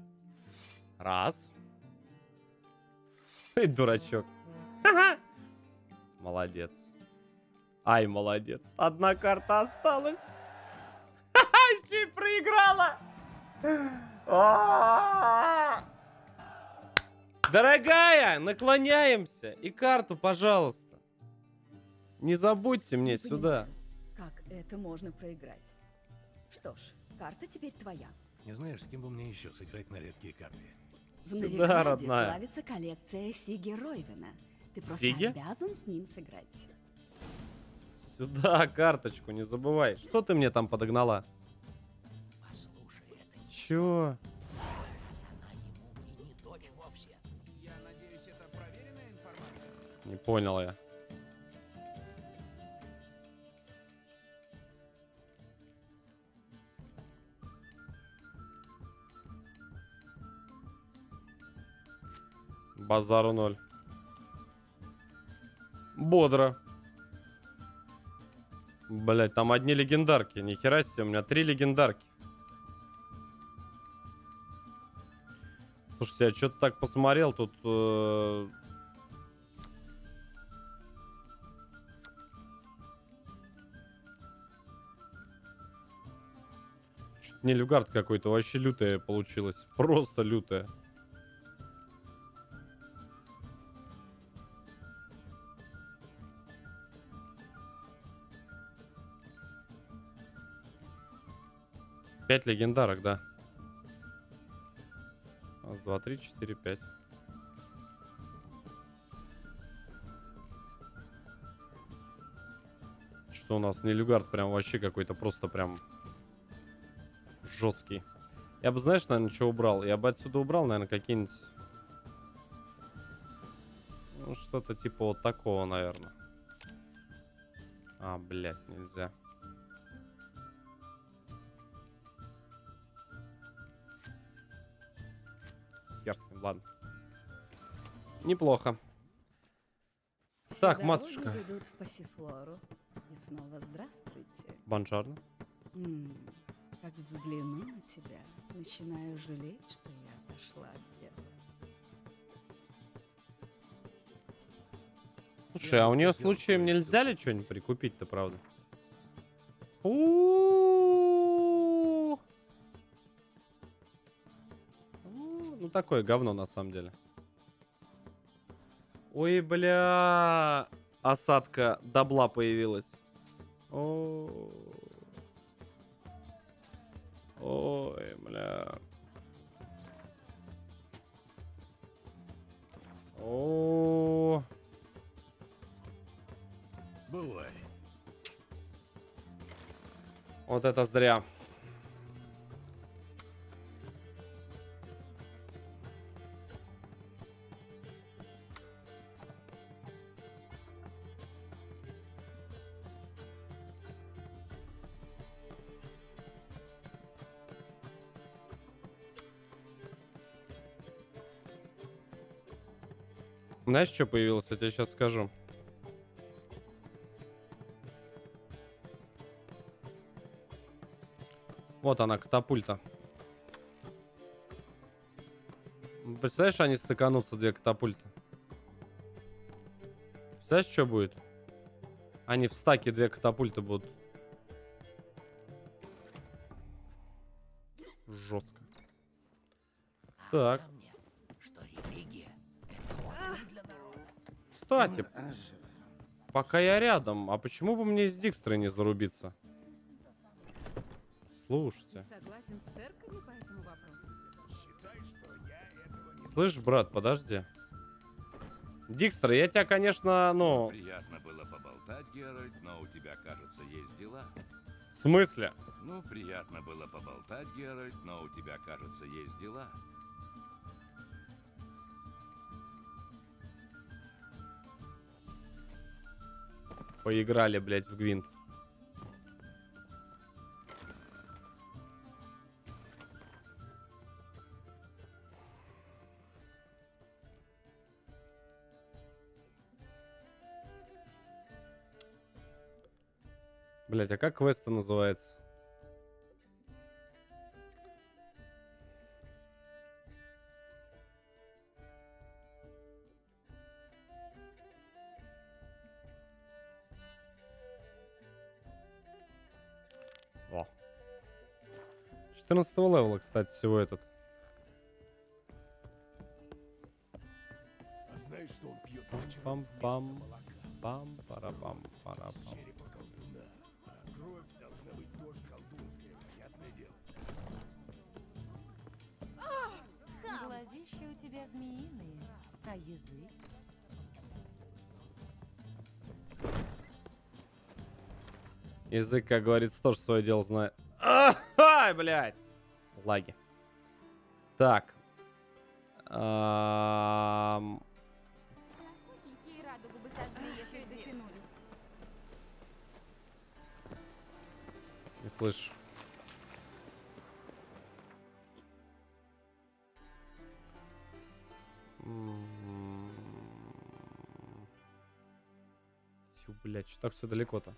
Раз. Ты дурачок. Молодец. Ай, молодец. Одна карта осталась. Ха-ха, еще и проиграла. Дорогая, наклоняемся. И карту, пожалуйста. Не забудьте мне Не сюда. Как это можно проиграть? Что ж, карта теперь твоя. Не знаешь, с кем бы мне еще сыграть на редкие карты? В Новиграде родная. славится коллекция Сиги Ройвена. Ты просто Сиги? обязан с ним сыграть. Сюда карточку, не забывай. Что ты мне там подогнала? Чё? Не понял я. Базару ноль. Бодро. Блять, там одни легендарки. Нихера себе, у меня три легендарки. Слушайте, я что-то так посмотрел, тут... э, Чё-то Нильфгард какой-то вообще лютая получилась. Просто лютая. Пять легендарок, да. Раз, два, три, четыре, пять. Что у нас Нильфгард прям вообще какой-то просто прям жесткий. Я бы, знаешь, наверное, что убрал? Я бы отсюда убрал, наверное, какие-нибудь... Ну, что-то типа вот такого, наверное. А, блядь, нельзя. Хер с ним, ладно. Неплохо. Так, матушка. И снова здравствуйте. Бонжарно. Как взгляну на тебя, начинаю жалеть, что я отошла от дела. Слушай, а у нее случаем нельзя ли что-нибудь прикупить-то, правда? У-у-у. Ну, такое говно, на самом деле. Ой, бля. Осадка добла появилась. О. Ой, бля. О. Бывай. Вот это зря. Знаешь, что появилось? Я тебе сейчас скажу. Вот она, катапульта. Представляешь, они стыканутся, две катапульты? Представляешь, что будет? Они в стаке две катапульты будут. Жестко. Так. Кстати, пока я рядом, а почему бы мне с Дикстрой не зарубиться? Слушайте. Слышь, брат, подожди. Дикстер, я тебя, конечно, ну... Приятно было поболтать, Геральт, но у тебя, кажется, есть дела. В смысле? Ну, приятно было поболтать, Геральт, но у тебя, кажется, есть дела. Поиграли, блядь, в гвинт. Блять, а как квест называется? 14 левела, кстати, всего этот. А знаешь, что он пьет пам пам пам? А тоже колдунская, понятное дело. Глазища у тебя змеиные, а язык? Язык, как говорится, тоже свое дело знает. Ай, блядь! Лаги. Так. Дотянулись? Не слышу. Блядь, что так все далеко-то?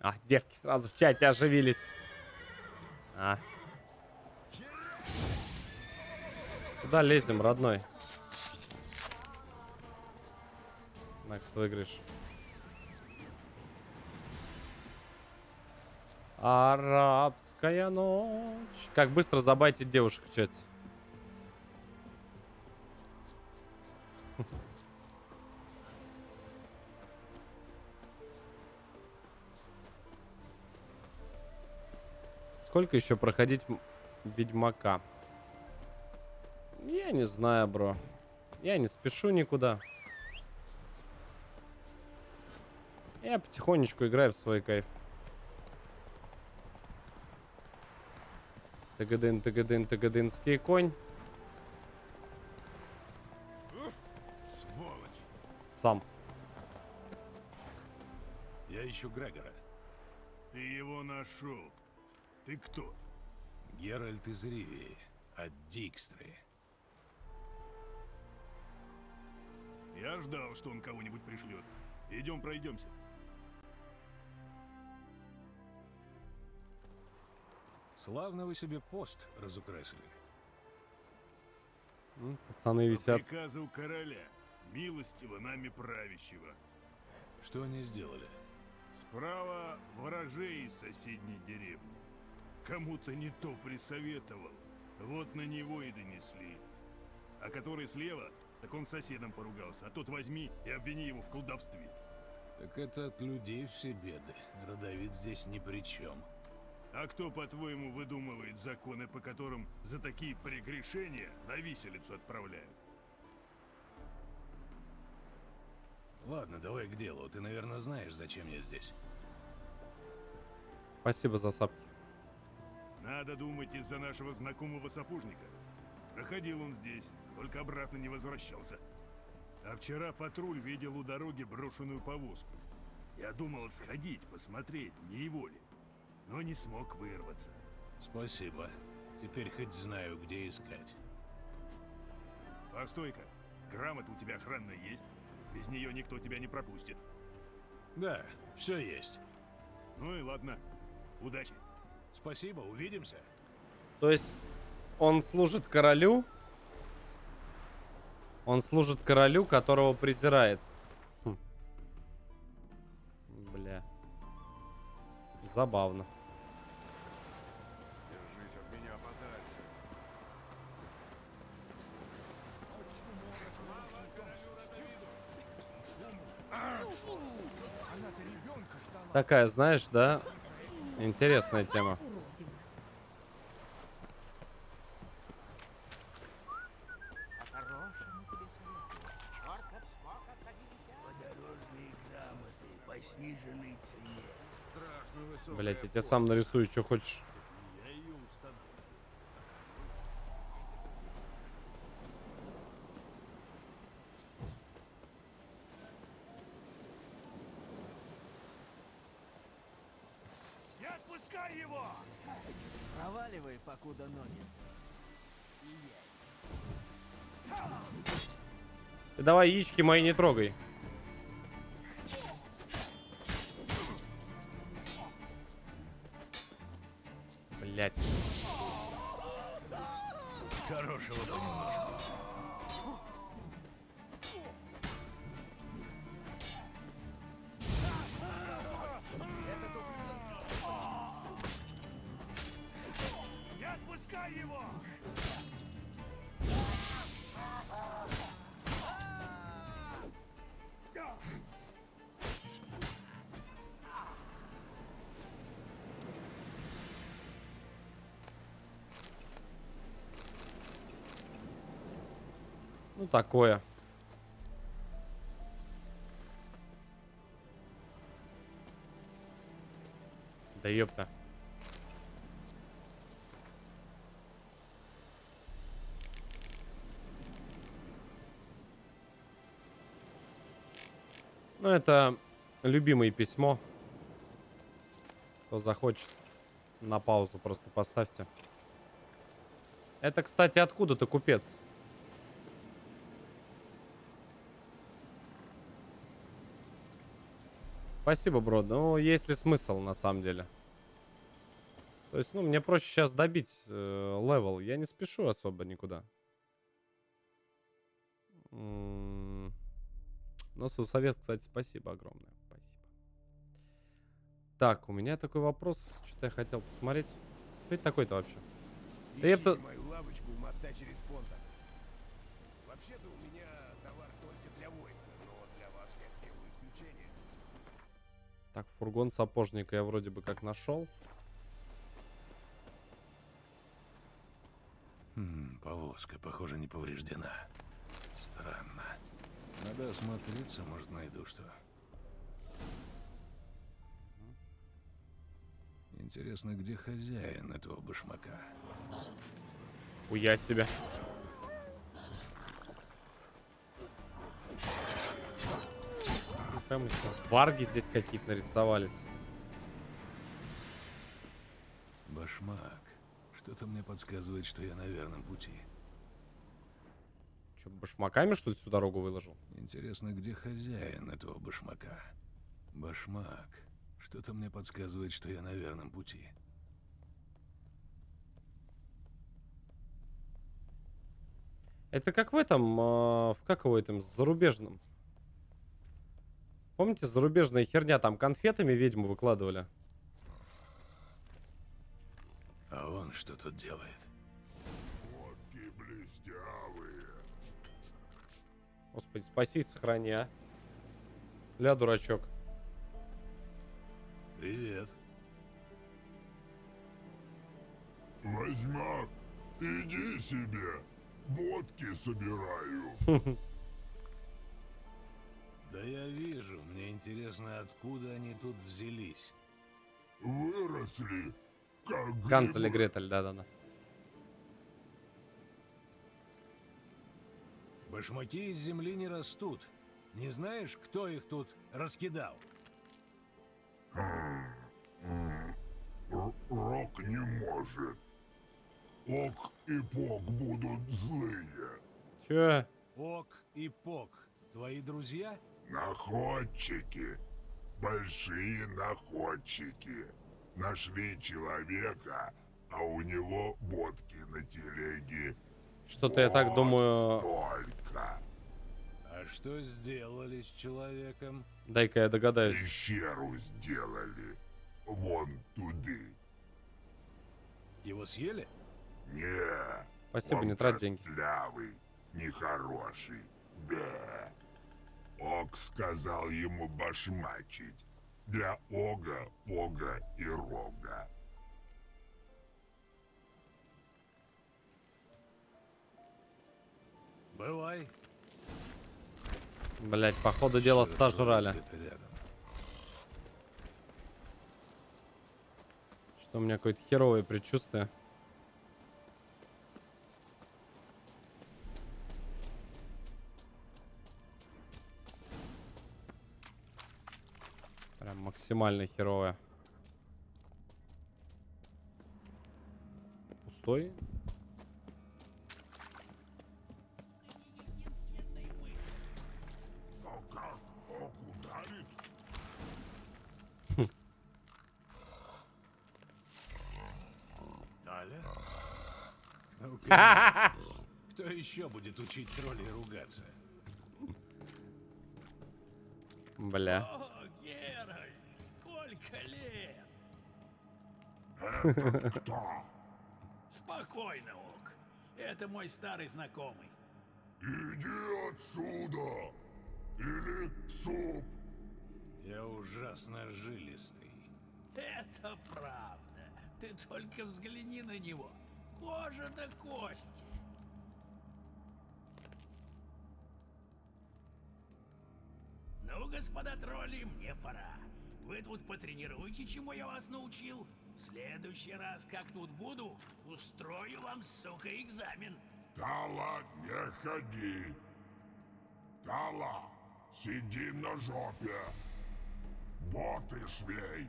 А, девки сразу в чате оживились. А. Куда лезем, родной? Ты выиграешь. Арабская ночь. Как быстро забайтить девушек в чате. Сколько еще проходить Ведьмака? Я не знаю, бро. Я не спешу никуда. Я потихонечку играю в свой кайф. Тагадын, тагадын, тагадынский конь. Сволочь! Сам. Я ищу Грегора. Ты его нашел. Ты кто? Геральт из Ривии. От Дикстры. Я ждал, что он кого-нибудь пришлет. Идем пройдемся. Славно вы себе пост разукрасили. Пацаны По висят. приказу короля, милостиво нами правящего. Что они сделали? Справа ворожей из соседней деревни. Кому-то не то присоветовал. Вот на него и донесли. А который слева, так он с соседом поругался. А тот возьми и обвини его в колдовстве. Так это от людей все беды. Родовид здесь ни при чем. А кто, по-твоему, выдумывает законы, по которым за такие прегрешения на виселицу отправляют? Ладно, давай к делу. Ты, наверное, знаешь, зачем я здесь. Спасибо за сапки. Надо думать из-за нашего знакомого сапожника. Проходил он здесь, только обратно не возвращался. А вчера патруль видел у дороги брошенную повозку. Я думал сходить, посмотреть, не его ли. Но не смог вырваться. Спасибо. Теперь хоть знаю, где искать. Постой-ка, грамота у тебя охранная есть? Без нее никто тебя не пропустит. Да, все есть. Ну и ладно. Удачи. Спасибо, увидимся. То есть он служит королю. Он служит королю, которого презирает. Хм. Бля. Забавно. Держись от меня подальше. Такая, знаешь, да? Интересная тема. Я тебе сам нарисую, что хочешь. Проваливай, покуда нонец. Ты давай яички мои не трогай. Такое. Да ёпта. Ну, это любимое письмо. Кто захочет, на паузу просто поставьте. Это, кстати, откуда ты купец? Спасибо, бро. Ну, есть ли смысл, на самом деле? То есть, ну, мне проще сейчас добить э, level. Я не спешу особо никуда. М, Но за совет, кстати, спасибо огромное. Спасибо. Так, у меня такой вопрос. Что-то я хотел посмотреть. Кто это такой-то вообще? Да я Ищите мою лавочку у моста через Понтон. Так, фургон сапожника я вроде бы как нашел. Хм, повозка, похоже, не повреждена. Странно. Надо осмотреться, может, найду что. Интересно, где хозяин этого башмака? Уять себя. Прям варги здесь какие-то нарисовались. Башмак. Что-то мне подсказывает, что я на верном пути. Че, башмаками, что ли, всю дорогу выложил? Интересно, где хозяин этого башмака? Башмак. Что-то мне подсказывает, что я на верном пути. Это как в этом, э, в как его этом, зарубежном. Помните, зарубежная херня, там конфетами ведьму выкладывали? А он что тут делает? Блестявые. Господи, спаси, сохрани, а. Ля, дурачок. Привет. Возьмак, иди себе. Водки собираю. Да я вижу. Мне интересно, откуда они тут взялись. Выросли, как Ганс или. Гретель, да-да-да. Башмаки из земли не растут. Не знаешь, кто их тут раскидал? М, Р- Рок не может. Ок и Пок будут злые. Че? Ок и Пок. Твои друзья? Находчики. Большие находчики. Нашли человека, а у него бодки на телеге. Что-то я так думаю... Только. А что сделали с человеком? Дай-ка я догадаюсь. Пещеру сделали. Вон туды. Его съели? Не. Спасибо, не трать деньги. костлявый, нехороший. Бе. Ог сказал ему башмачить. Для Ога, Пога и Рога. Бывай. Блять, по ходу дела сожрали. Что у меня какое-то херовое предчувствие. Максимально херовое. Пустой? Кто еще будет учить троллей ругаться? Бля. О, Геральт, сколько лет! Это кто? Спокойно, Ок. Это мой старый знакомый. Иди отсюда! Или в суп! Я ужасно жилистый. Это правда. Ты только взгляни на него. Кожа до кости. Ну, господа тролли, мне пора. Вы тут потренируйте, чему я вас научил. В следующий раз, как тут буду, устрою вам, сука, экзамен. Тала, не ходи! Тала, сиди на жопе! Боты швей!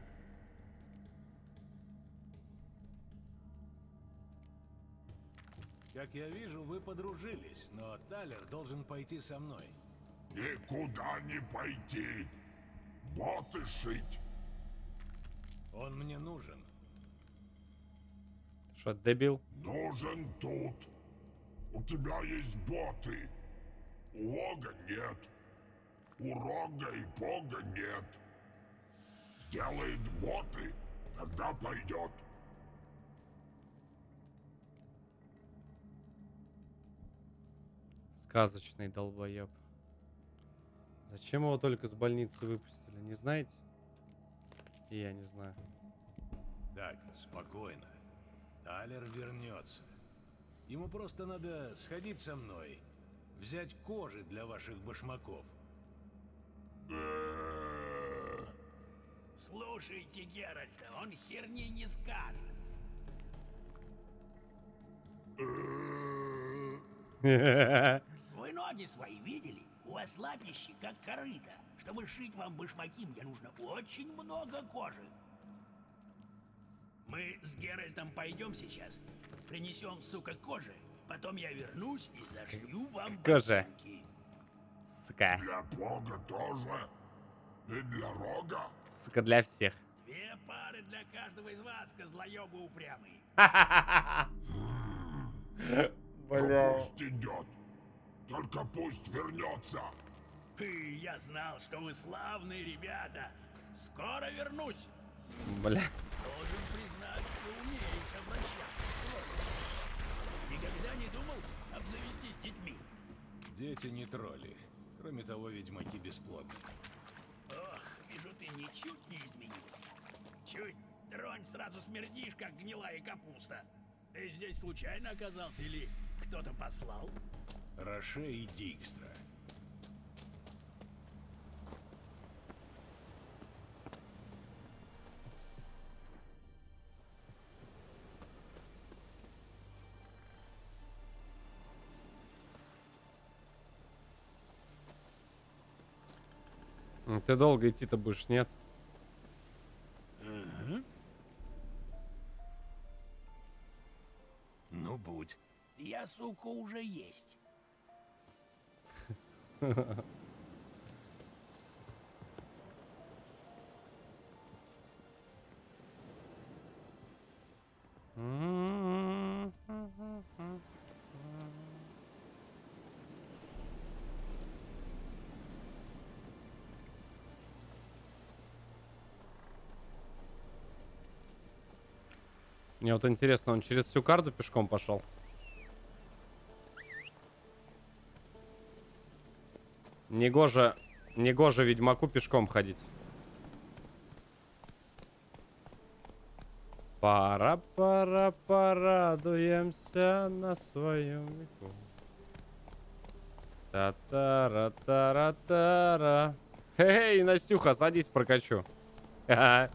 Как я вижу, вы подружились, но Талер должен пойти со мной. Никуда не пойти! Боты шить! Он мне нужен. Что, дебил? Нужен тут! У тебя есть боты! У Ога нет! У Рога и Пога нет! Сделает боты, тогда пойдет! Сказочный долбоеб. Зачем его только с больницы выпустили, не знаете? И я не знаю. Так, спокойно. Талер вернется. Ему просто надо сходить со мной, взять кожи для ваших башмаков. Слушайте Геральта, он херни не скажет. Вы ноги свои видели? У вас лапищи, как корыто. Чтобы шить вам башмаки, мне нужно очень много кожи. Мы с Геральтом пойдем сейчас, принесем, сука, кожи, потом я вернусь и зашью вам Кожа. ботинки. Сука. Для бога тоже. И для рога. Сука, для всех. Две пары для каждого из вас, козлоёбы упрямые. Бля. Пусть идет. Только пусть вернется. Я знал, что вы славные ребята. Скоро вернусь. Бля. Должен признать, ты умеешь обращаться с троллями. Никогда не думал обзавестись детьми. Дети не тролли. Кроме того, ведьмаки бесплодны. Ох, вижу, ты ничуть не изменился. Чуть тронь, сразу смердишь, как гнилая капуста. Ты здесь случайно оказался или кто-то послал? Роше и Дикстра. Ты долго идти-то будешь, нет? Ну, будь. Я, сука, уже есть. Мне вот интересно, он через всю карту пешком пошел? Негоже, негоже ведьмаку пешком ходить. Пора, пора, порадуемся на своем веку. Та-та-ра-та-ра-та-ра. Эй, Настюха, садись, прокачу. Ха-ха.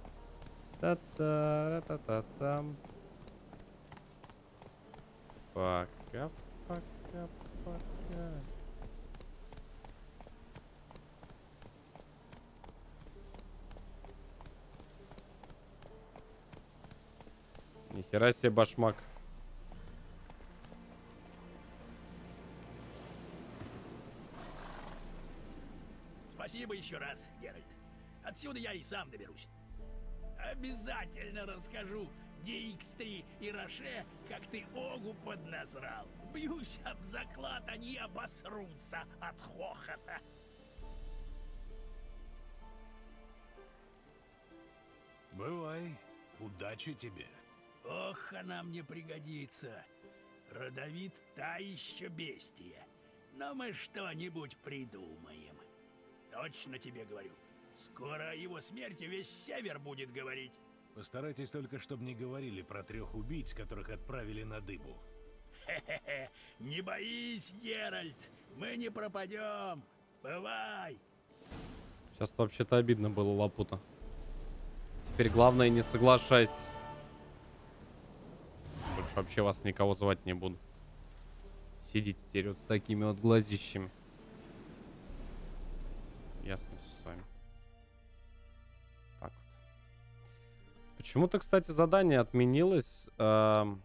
Та-та-ра-та-та-там. Пока, пока, пока. Нихера себе башмак. Спасибо еще раз, Геральт. Отсюда я и сам доберусь. Обязательно расскажу Дикстри и Роше, как ты Огу поднасрал. Бьюсь об заклад, они обосрутся от хохота. Бывай. Удачи тебе. Ох, она мне пригодится. Родовит та еще бестия. Но мы что-нибудь придумаем. Точно тебе говорю. Скоро о его смерти весь север будет говорить. Постарайтесь только, чтобы не говорили про трех убийц, которых отправили на дыбу. Хе-хе-хе. Не боись, Геральт. Мы не пропадем. Бывай. Сейчас вообще-то обидно было, Лапута. Теперь главное не соглашайся. Больше вообще вас никого звать не буду. Сидите теперь вот с такими вот глазищами. Ясно все с вами. Так вот. Почему-то, кстати, задание отменилось. эм,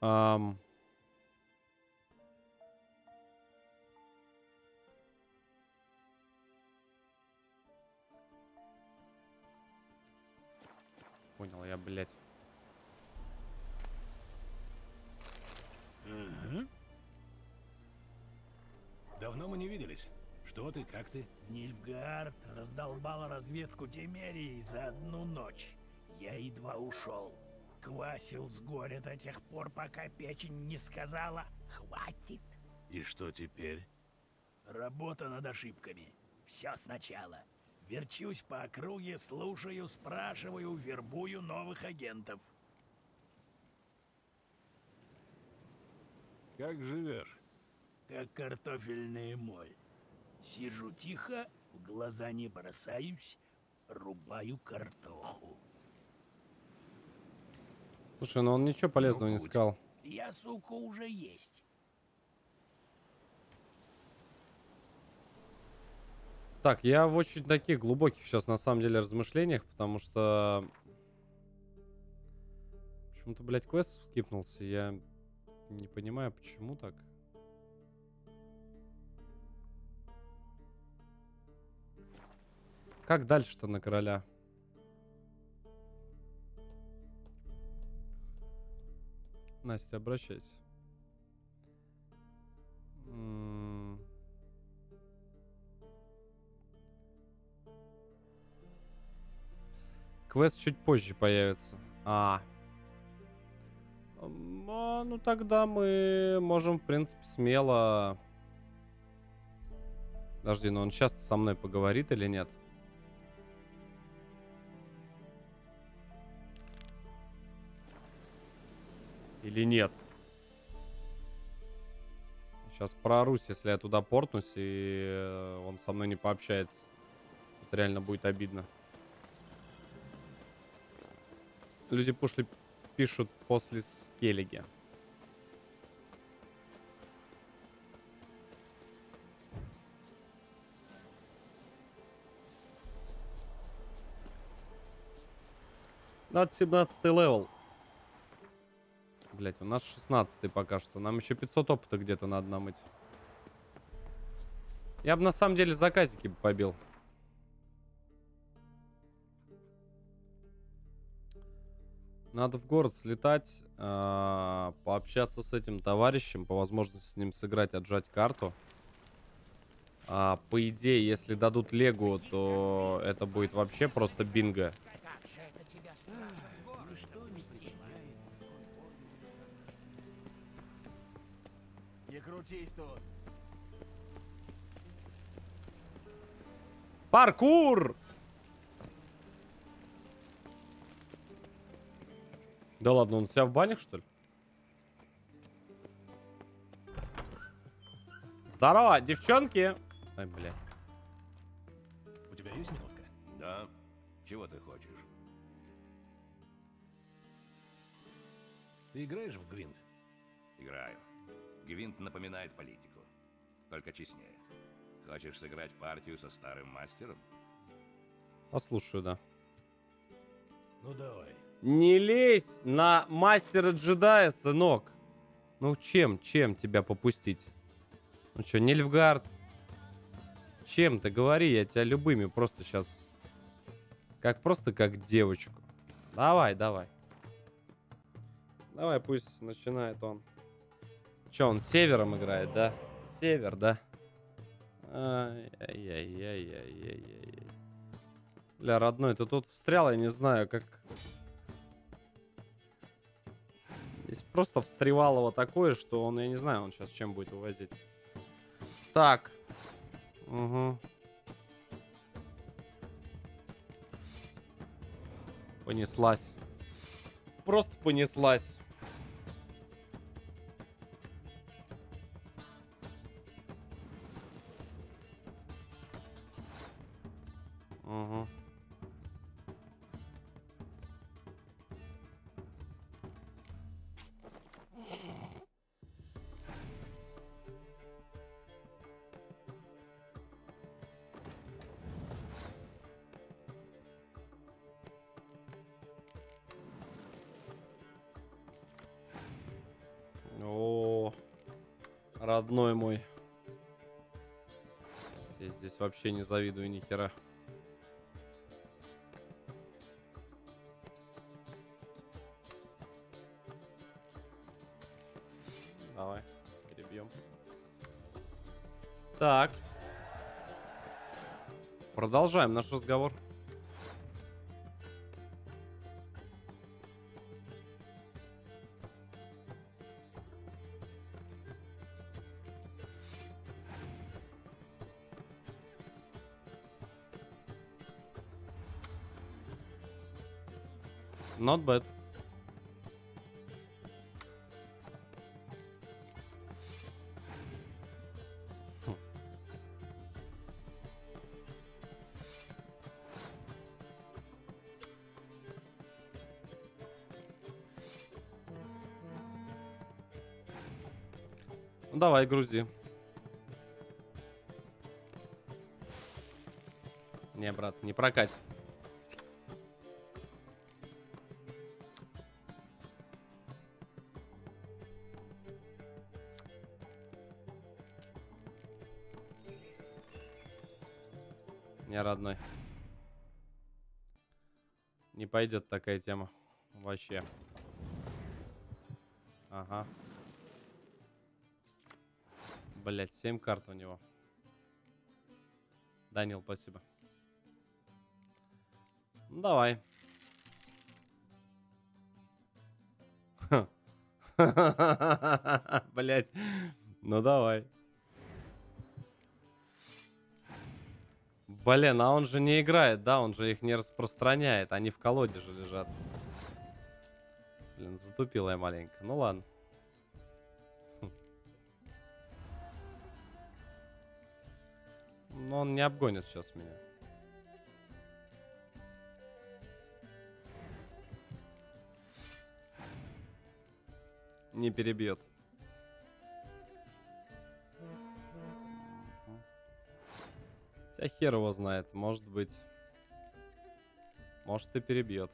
Ам. Понял я, блядь. Давно мы не виделись. Что ты, как ты? Нильфгард раздолбал разведку Темерии за одну ночь. Я едва ушел. Квасил с горя до тех пор, пока печень не сказала «хватит». И что теперь? Работа над ошибками. Все сначала. Верчусь по округе, слушаю, спрашиваю, вербую новых агентов. Как живешь? Как картофельная моль. Сижу тихо, в глаза не бросаюсь, рубаю картоху. Слушай, ну он ничего полезного не сказал. Я, сука, уже есть. Так, я в очень таких глубоких сейчас на самом деле размышлениях, потому что... Почему-то, блядь, квест скипнулся. Я не понимаю, почему так. Как дальше-то на короля? Настя, обращайся. Квест чуть позже появится. А. А, ну тогда мы можем, в принципе, смело... Подожди, но он часто со мной поговорит или нет? Или нет? Сейчас прорусь, если я туда портнусь, и э, он со мной не пообщается. Это реально будет обидно. Люди пошли пишут после скеллиги. Надо 17 level. Блять, у нас 16 пока что. Нам еще 500 опыта где-то надо намыть. Я бы на самом деле заказики побил. Надо в город слетать, а, пообщаться с этим товарищем, по возможности с ним сыграть, отжать карту. А, по идее, если дадут Легу, то это будет вообще просто бинго. Крутись тут. Паркур! Да ладно, он у тебя в банях, что ли? Здорово, девчонки! Ай, блядь. У тебя есть минутка? Да. Чего ты хочешь? Ты играешь в Гвинт? Играю. Гвинт напоминает политику. Только честнее. Хочешь сыграть партию со старым мастером? Послушаю, да. Ну давай. Не лезь на мастера джедая, сынок. Ну чем, чем тебя попустить? Ну что, Нильфгард? Чем ты говори, я тебя любыми просто сейчас... Как просто как девочку. Давай, давай. Давай, пусть начинает он. Че, он севером играет, да? Север, да? Ай-яй-яй-яй-яй-яй. Бля, родной, ты тут встрял, я не знаю, как... Здесь просто встревалово такое, что он, я не знаю, он сейчас чем будет вывозить. Так. Угу. Понеслась. Просто понеслась. Вообще не завидую ни хера. Давай, перебьем. Так. продолжаем наш разговор. Not bad. Ну давай, грузи. Не, брат, не прокатит. Пойдет такая тема. Вообще. Ага. Блять, 7 карт у него. Данил, спасибо. Ну, давай. Блять. Ну давай. Блин, а он же не играет, да? Он же их не распространяет. Они в колоде же лежат. Блин, затупила я маленько. Ну ладно. Но он не обгонит сейчас меня. Не перебьет. Хотя хер его знает. Может быть. Может и перебьет.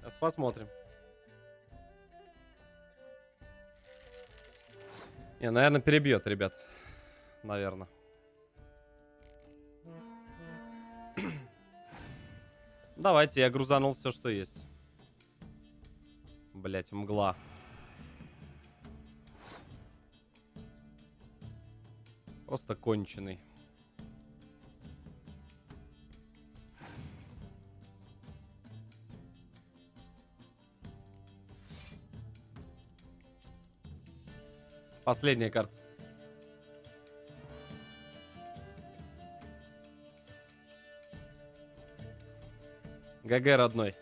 Сейчас посмотрим. Не, наверное, перебьет, ребят. Наверное. Давайте, я грузанул все, что есть. Блять, мгла. Просто конченый. Последняя карта. ГГ, родной.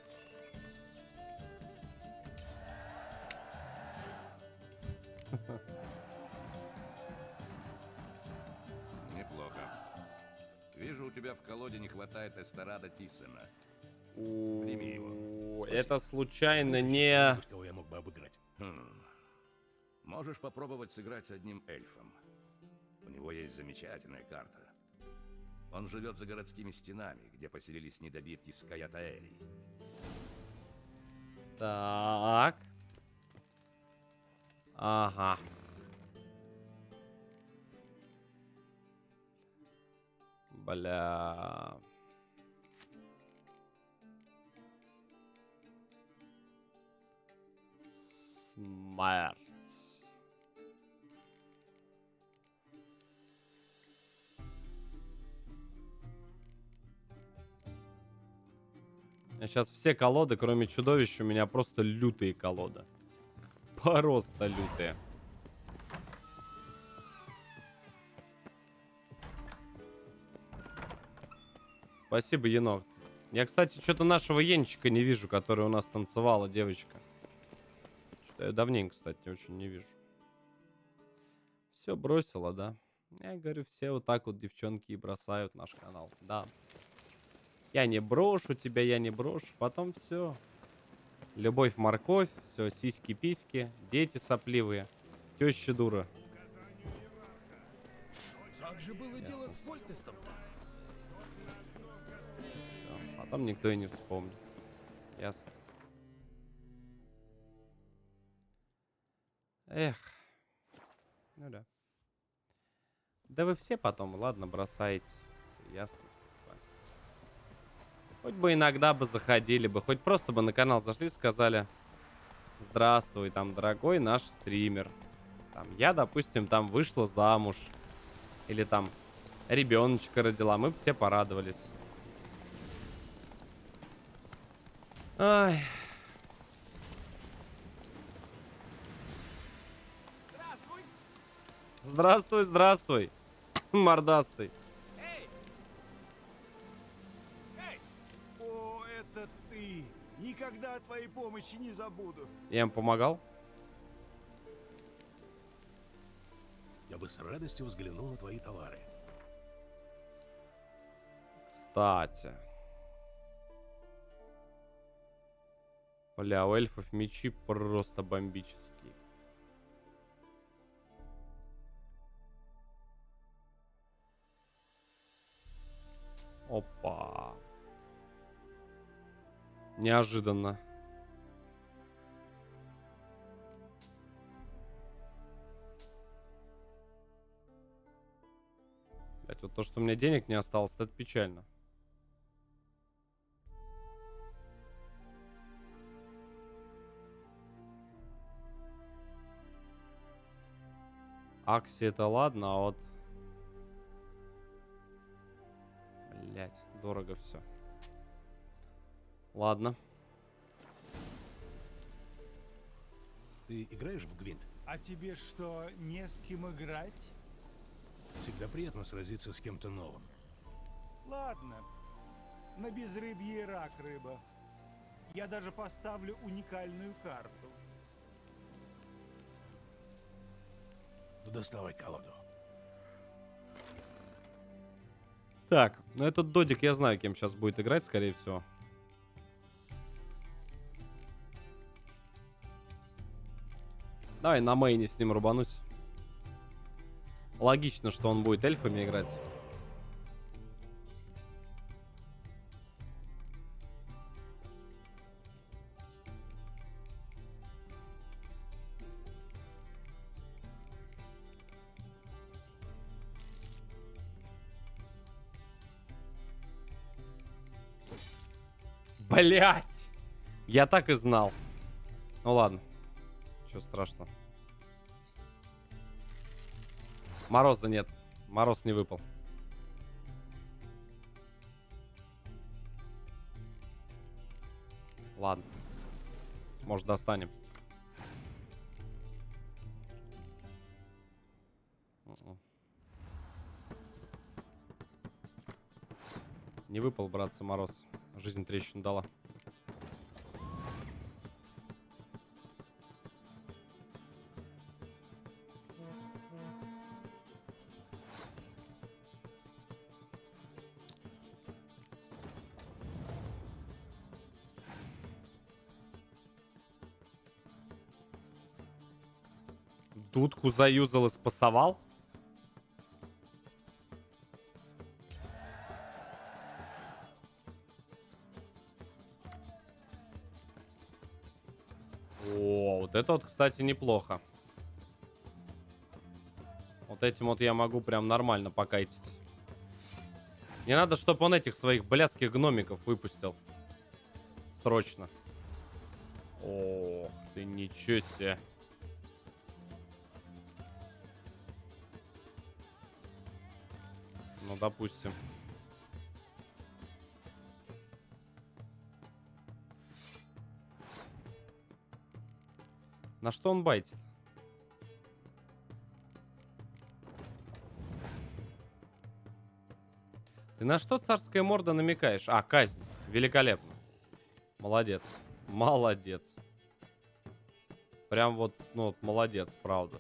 Прими его. Это случайно не... Кого я мог бы обыграть? Хм. Можешь попробовать сыграть с одним эльфом. У него есть замечательная карта. Он живет за городскими стенами, где поселились недобитки Скаятаэлей. Так. Ага. Бля. Смерть. Сейчас все колоды, кроме чудовищ, у меня просто лютые колоды. Просто лютые. Спасибо, енот. Я, кстати, что-то нашего Енчика не вижу, который у нас танцевала девочка. Я давненько, кстати, очень не вижу. Все бросила, да? Я говорю, все вот так вот девчонки и бросают наш канал. Да. Я не брошу тебя, я не брошу. Потом все. Любовь, морковь, все, сиськи-письки, дети сопливые, теща дура. Как же было Ясно дело с Фольтестом? Всё. Потом никто и не вспомнит. Ясно. Эх. Ну да. Да вы все потом, ладно, бросаете. Всё ясно все с вами. Хоть бы иногда бы заходили бы, хоть просто бы на канал зашли, сказали Здравствуй, там, дорогой наш стример. Там, я, допустим, там вышла замуж. Или там ребеночка родила. Мы все порадовались. Ай. Здравствуй, здравствуй, мордастый. О, это ты! Никогда о твоей помощи не забуду. Я им помогал? Я бы с радостью взглянул на твои товары. Кстати. Бля, у эльфов мечи просто бомбические. Опа. Неожиданно. Блять, вот то, что у меня денег не осталось, это печально. Акси это ладно, а вот... дорого все. Ладно. Ты играешь в Гвинт? А тебе что, не с кем играть? Всегда приятно сразиться с кем-то новым. Ладно. На безрыбье и рак рыба. Я даже поставлю уникальную карту. Ну доставай колоду. Так, ну этот додик я знаю, кем сейчас будет играть, скорее всего. Давай на мейне с ним рубануть. Логично, что он будет эльфами играть. Блять! Я так и знал. Ну ладно. Чего страшного. Мороза нет. Мороз не выпал. Ладно. Может, достанем. М-м. Не выпал, братцы, мороз. Жизнь трещину дала. Дудку заюзал и спасовал? Это вот, кстати, неплохо. Вот этим вот я могу прям нормально покайтить. Не надо, чтобы он этих своих блядских гномиков выпустил. Срочно. Ох ты, ничего себе. Ну, допустим. На что он байтит? Ты на что царская морда намекаешь? А, казнь. Великолепно. Молодец. Молодец. Прям вот, ну, молодец, правда.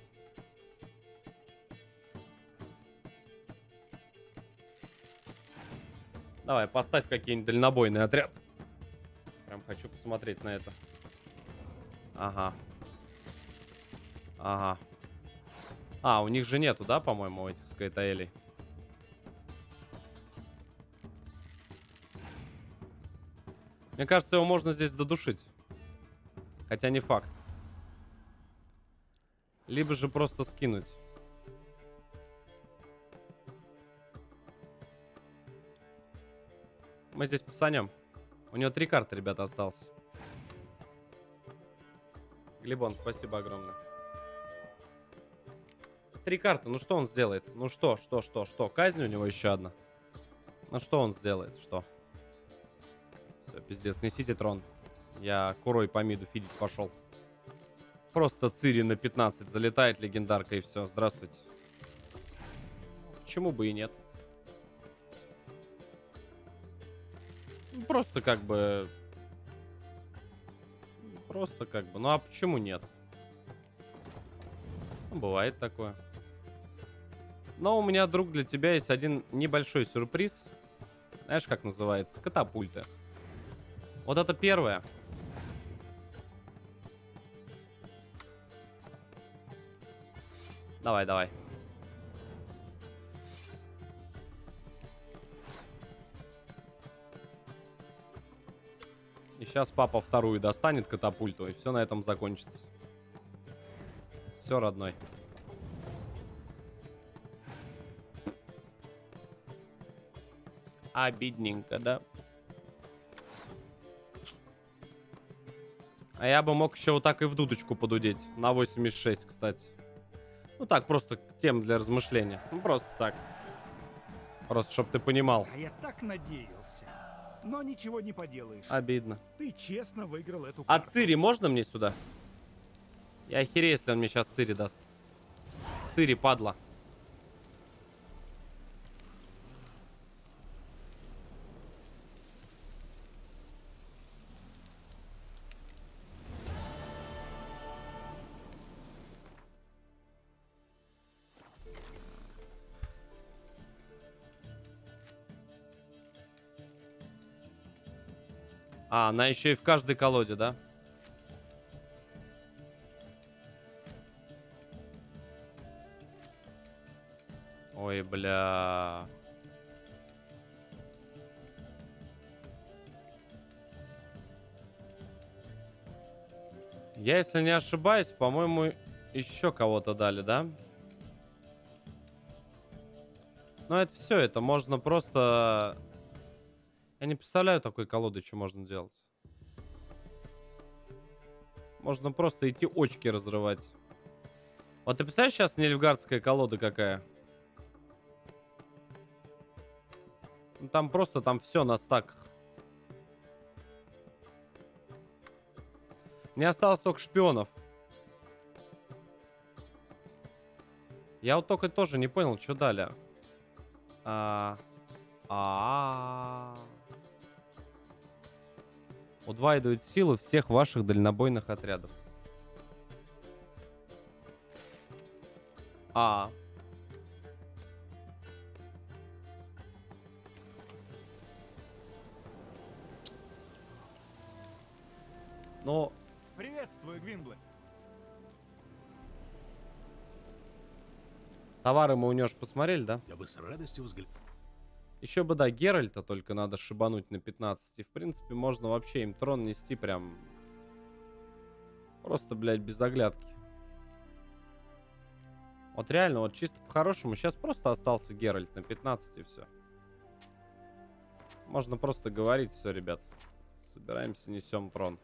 Давай, поставь какие-нибудь дальнобойный отряд. Прям хочу посмотреть на это. Ага. Ага. А, у них же нету, да, по-моему, этих скайтаэлей? Мне кажется, его можно здесь додушить. Хотя не факт. Либо же просто скинуть. Мы здесь пацанем. У него три карты, ребята, осталось. Глебон, спасибо огромное. Три карты. Ну что он сделает? Ну что, что, что, что? Казнь у него еще одна. Ну что он сделает? Что? Все, пиздец. Несите трон. Я курой по миду фидить пошел. Просто Цири на 15 залетает легендарка и все. Здравствуйте. Почему бы и нет? Ну, Просто как бы... Просто как бы... Ну а почему нет? Ну, бывает такое. Но у меня, друг, для тебя есть один небольшой сюрприз. Знаешь, как называется? Катапульты. Вот это первое. Давай, давай. И сейчас папа вторую достанет катапульту, и все на этом закончится. Все, родной. Обидненько, да? А я бы мог еще вот так и в дудочку подудеть. На 86, кстати. Ну так, просто тем для размышления. Ну просто так. Просто, чтобы ты понимал. А я так надеялся. Но ничего не поделаешь. Обидно. Ты честно выиграл эту А карту. Цири можно мне сюда? Я охерею, если он мне сейчас Цири даст. Цири, падла. Она еще и в каждой колоде, да? Ой, бля. Я, если не ошибаюсь, по-моему, еще кого-то дали, да? Но это все, это можно просто... Я не представляю такой колоды, что можно делать. Можно просто идти очки разрывать. Вот ты представляешь, сейчас нельфгардская колода какая? Ну, там просто, там все на стаках. Мне осталось только шпионов. Я вот только тоже не понял, что дали. А, а, Удваивает силу всех ваших дальнобойных отрядов. А. Но Приветствую, Гвинблэк. товары мы у него ж посмотрели, да? Я бы с радостью взглянул. Еще бы, да, Геральта только надо шибануть на 15. И, в принципе, можно вообще им трон нести прям... Просто, блядь, без оглядки. Вот реально, вот чисто по-хорошему, сейчас просто остался Геральт на 15 и все. Можно просто говорить, все, ребят. Собираемся, несем трон.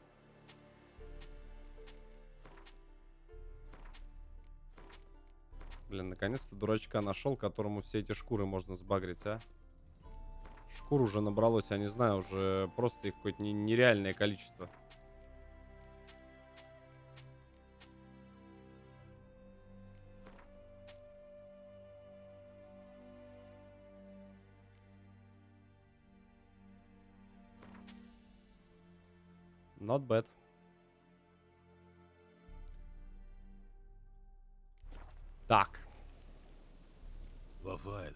Блин, наконец-то дурачка нашел, которому все эти шкуры можно сбагрить, а? Шкур уже набралось, я не знаю, уже просто их какое-то не- нереальное количество. Not bad. Так. Лафайд.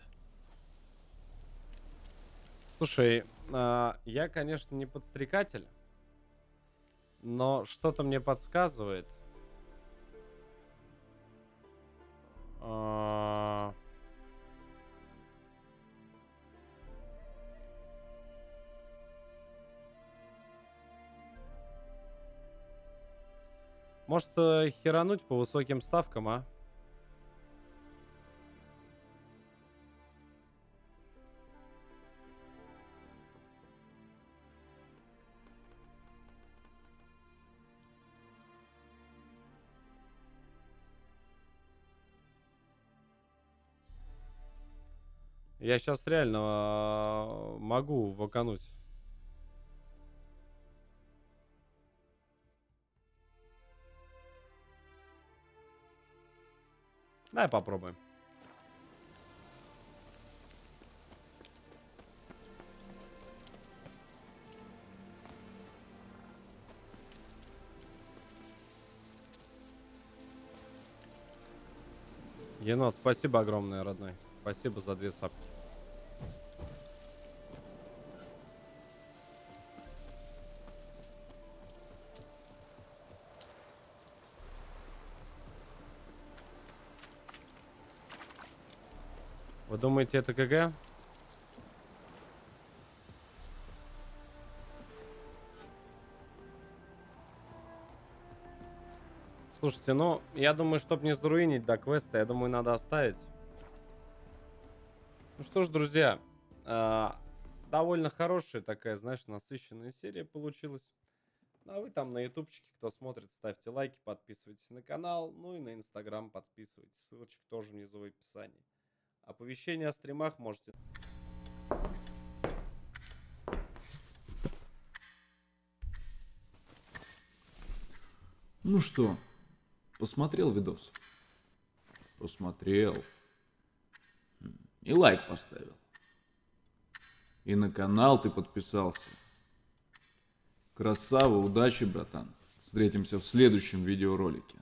Слушай, а, я, конечно, не подстрекатель, но что-то мне подсказывает. А, Может, э, херануть по высоким ставкам, а? Я сейчас реально а, могу вакануть. Давай попробуем. Енот, спасибо огромное, родной. Спасибо за две сапки. Вы думаете, это КГ? Слушайте, ну, я думаю, чтобы не заруинить до квеста, я думаю, надо оставить. Ну что ж, друзья, э, довольно хорошая такая, знаешь, насыщенная серия получилась. Ну, а вы там на ютубчике, кто смотрит, ставьте лайки, подписывайтесь на канал, ну и на инстаграм подписывайтесь. Ссылочка тоже внизу в описании. Оповещения о стримах можете... Ну что, посмотрел видос? Посмотрел. И лайк поставил. И на канал ты подписался. Красава, удачи, братан. Встретимся в следующем видеоролике.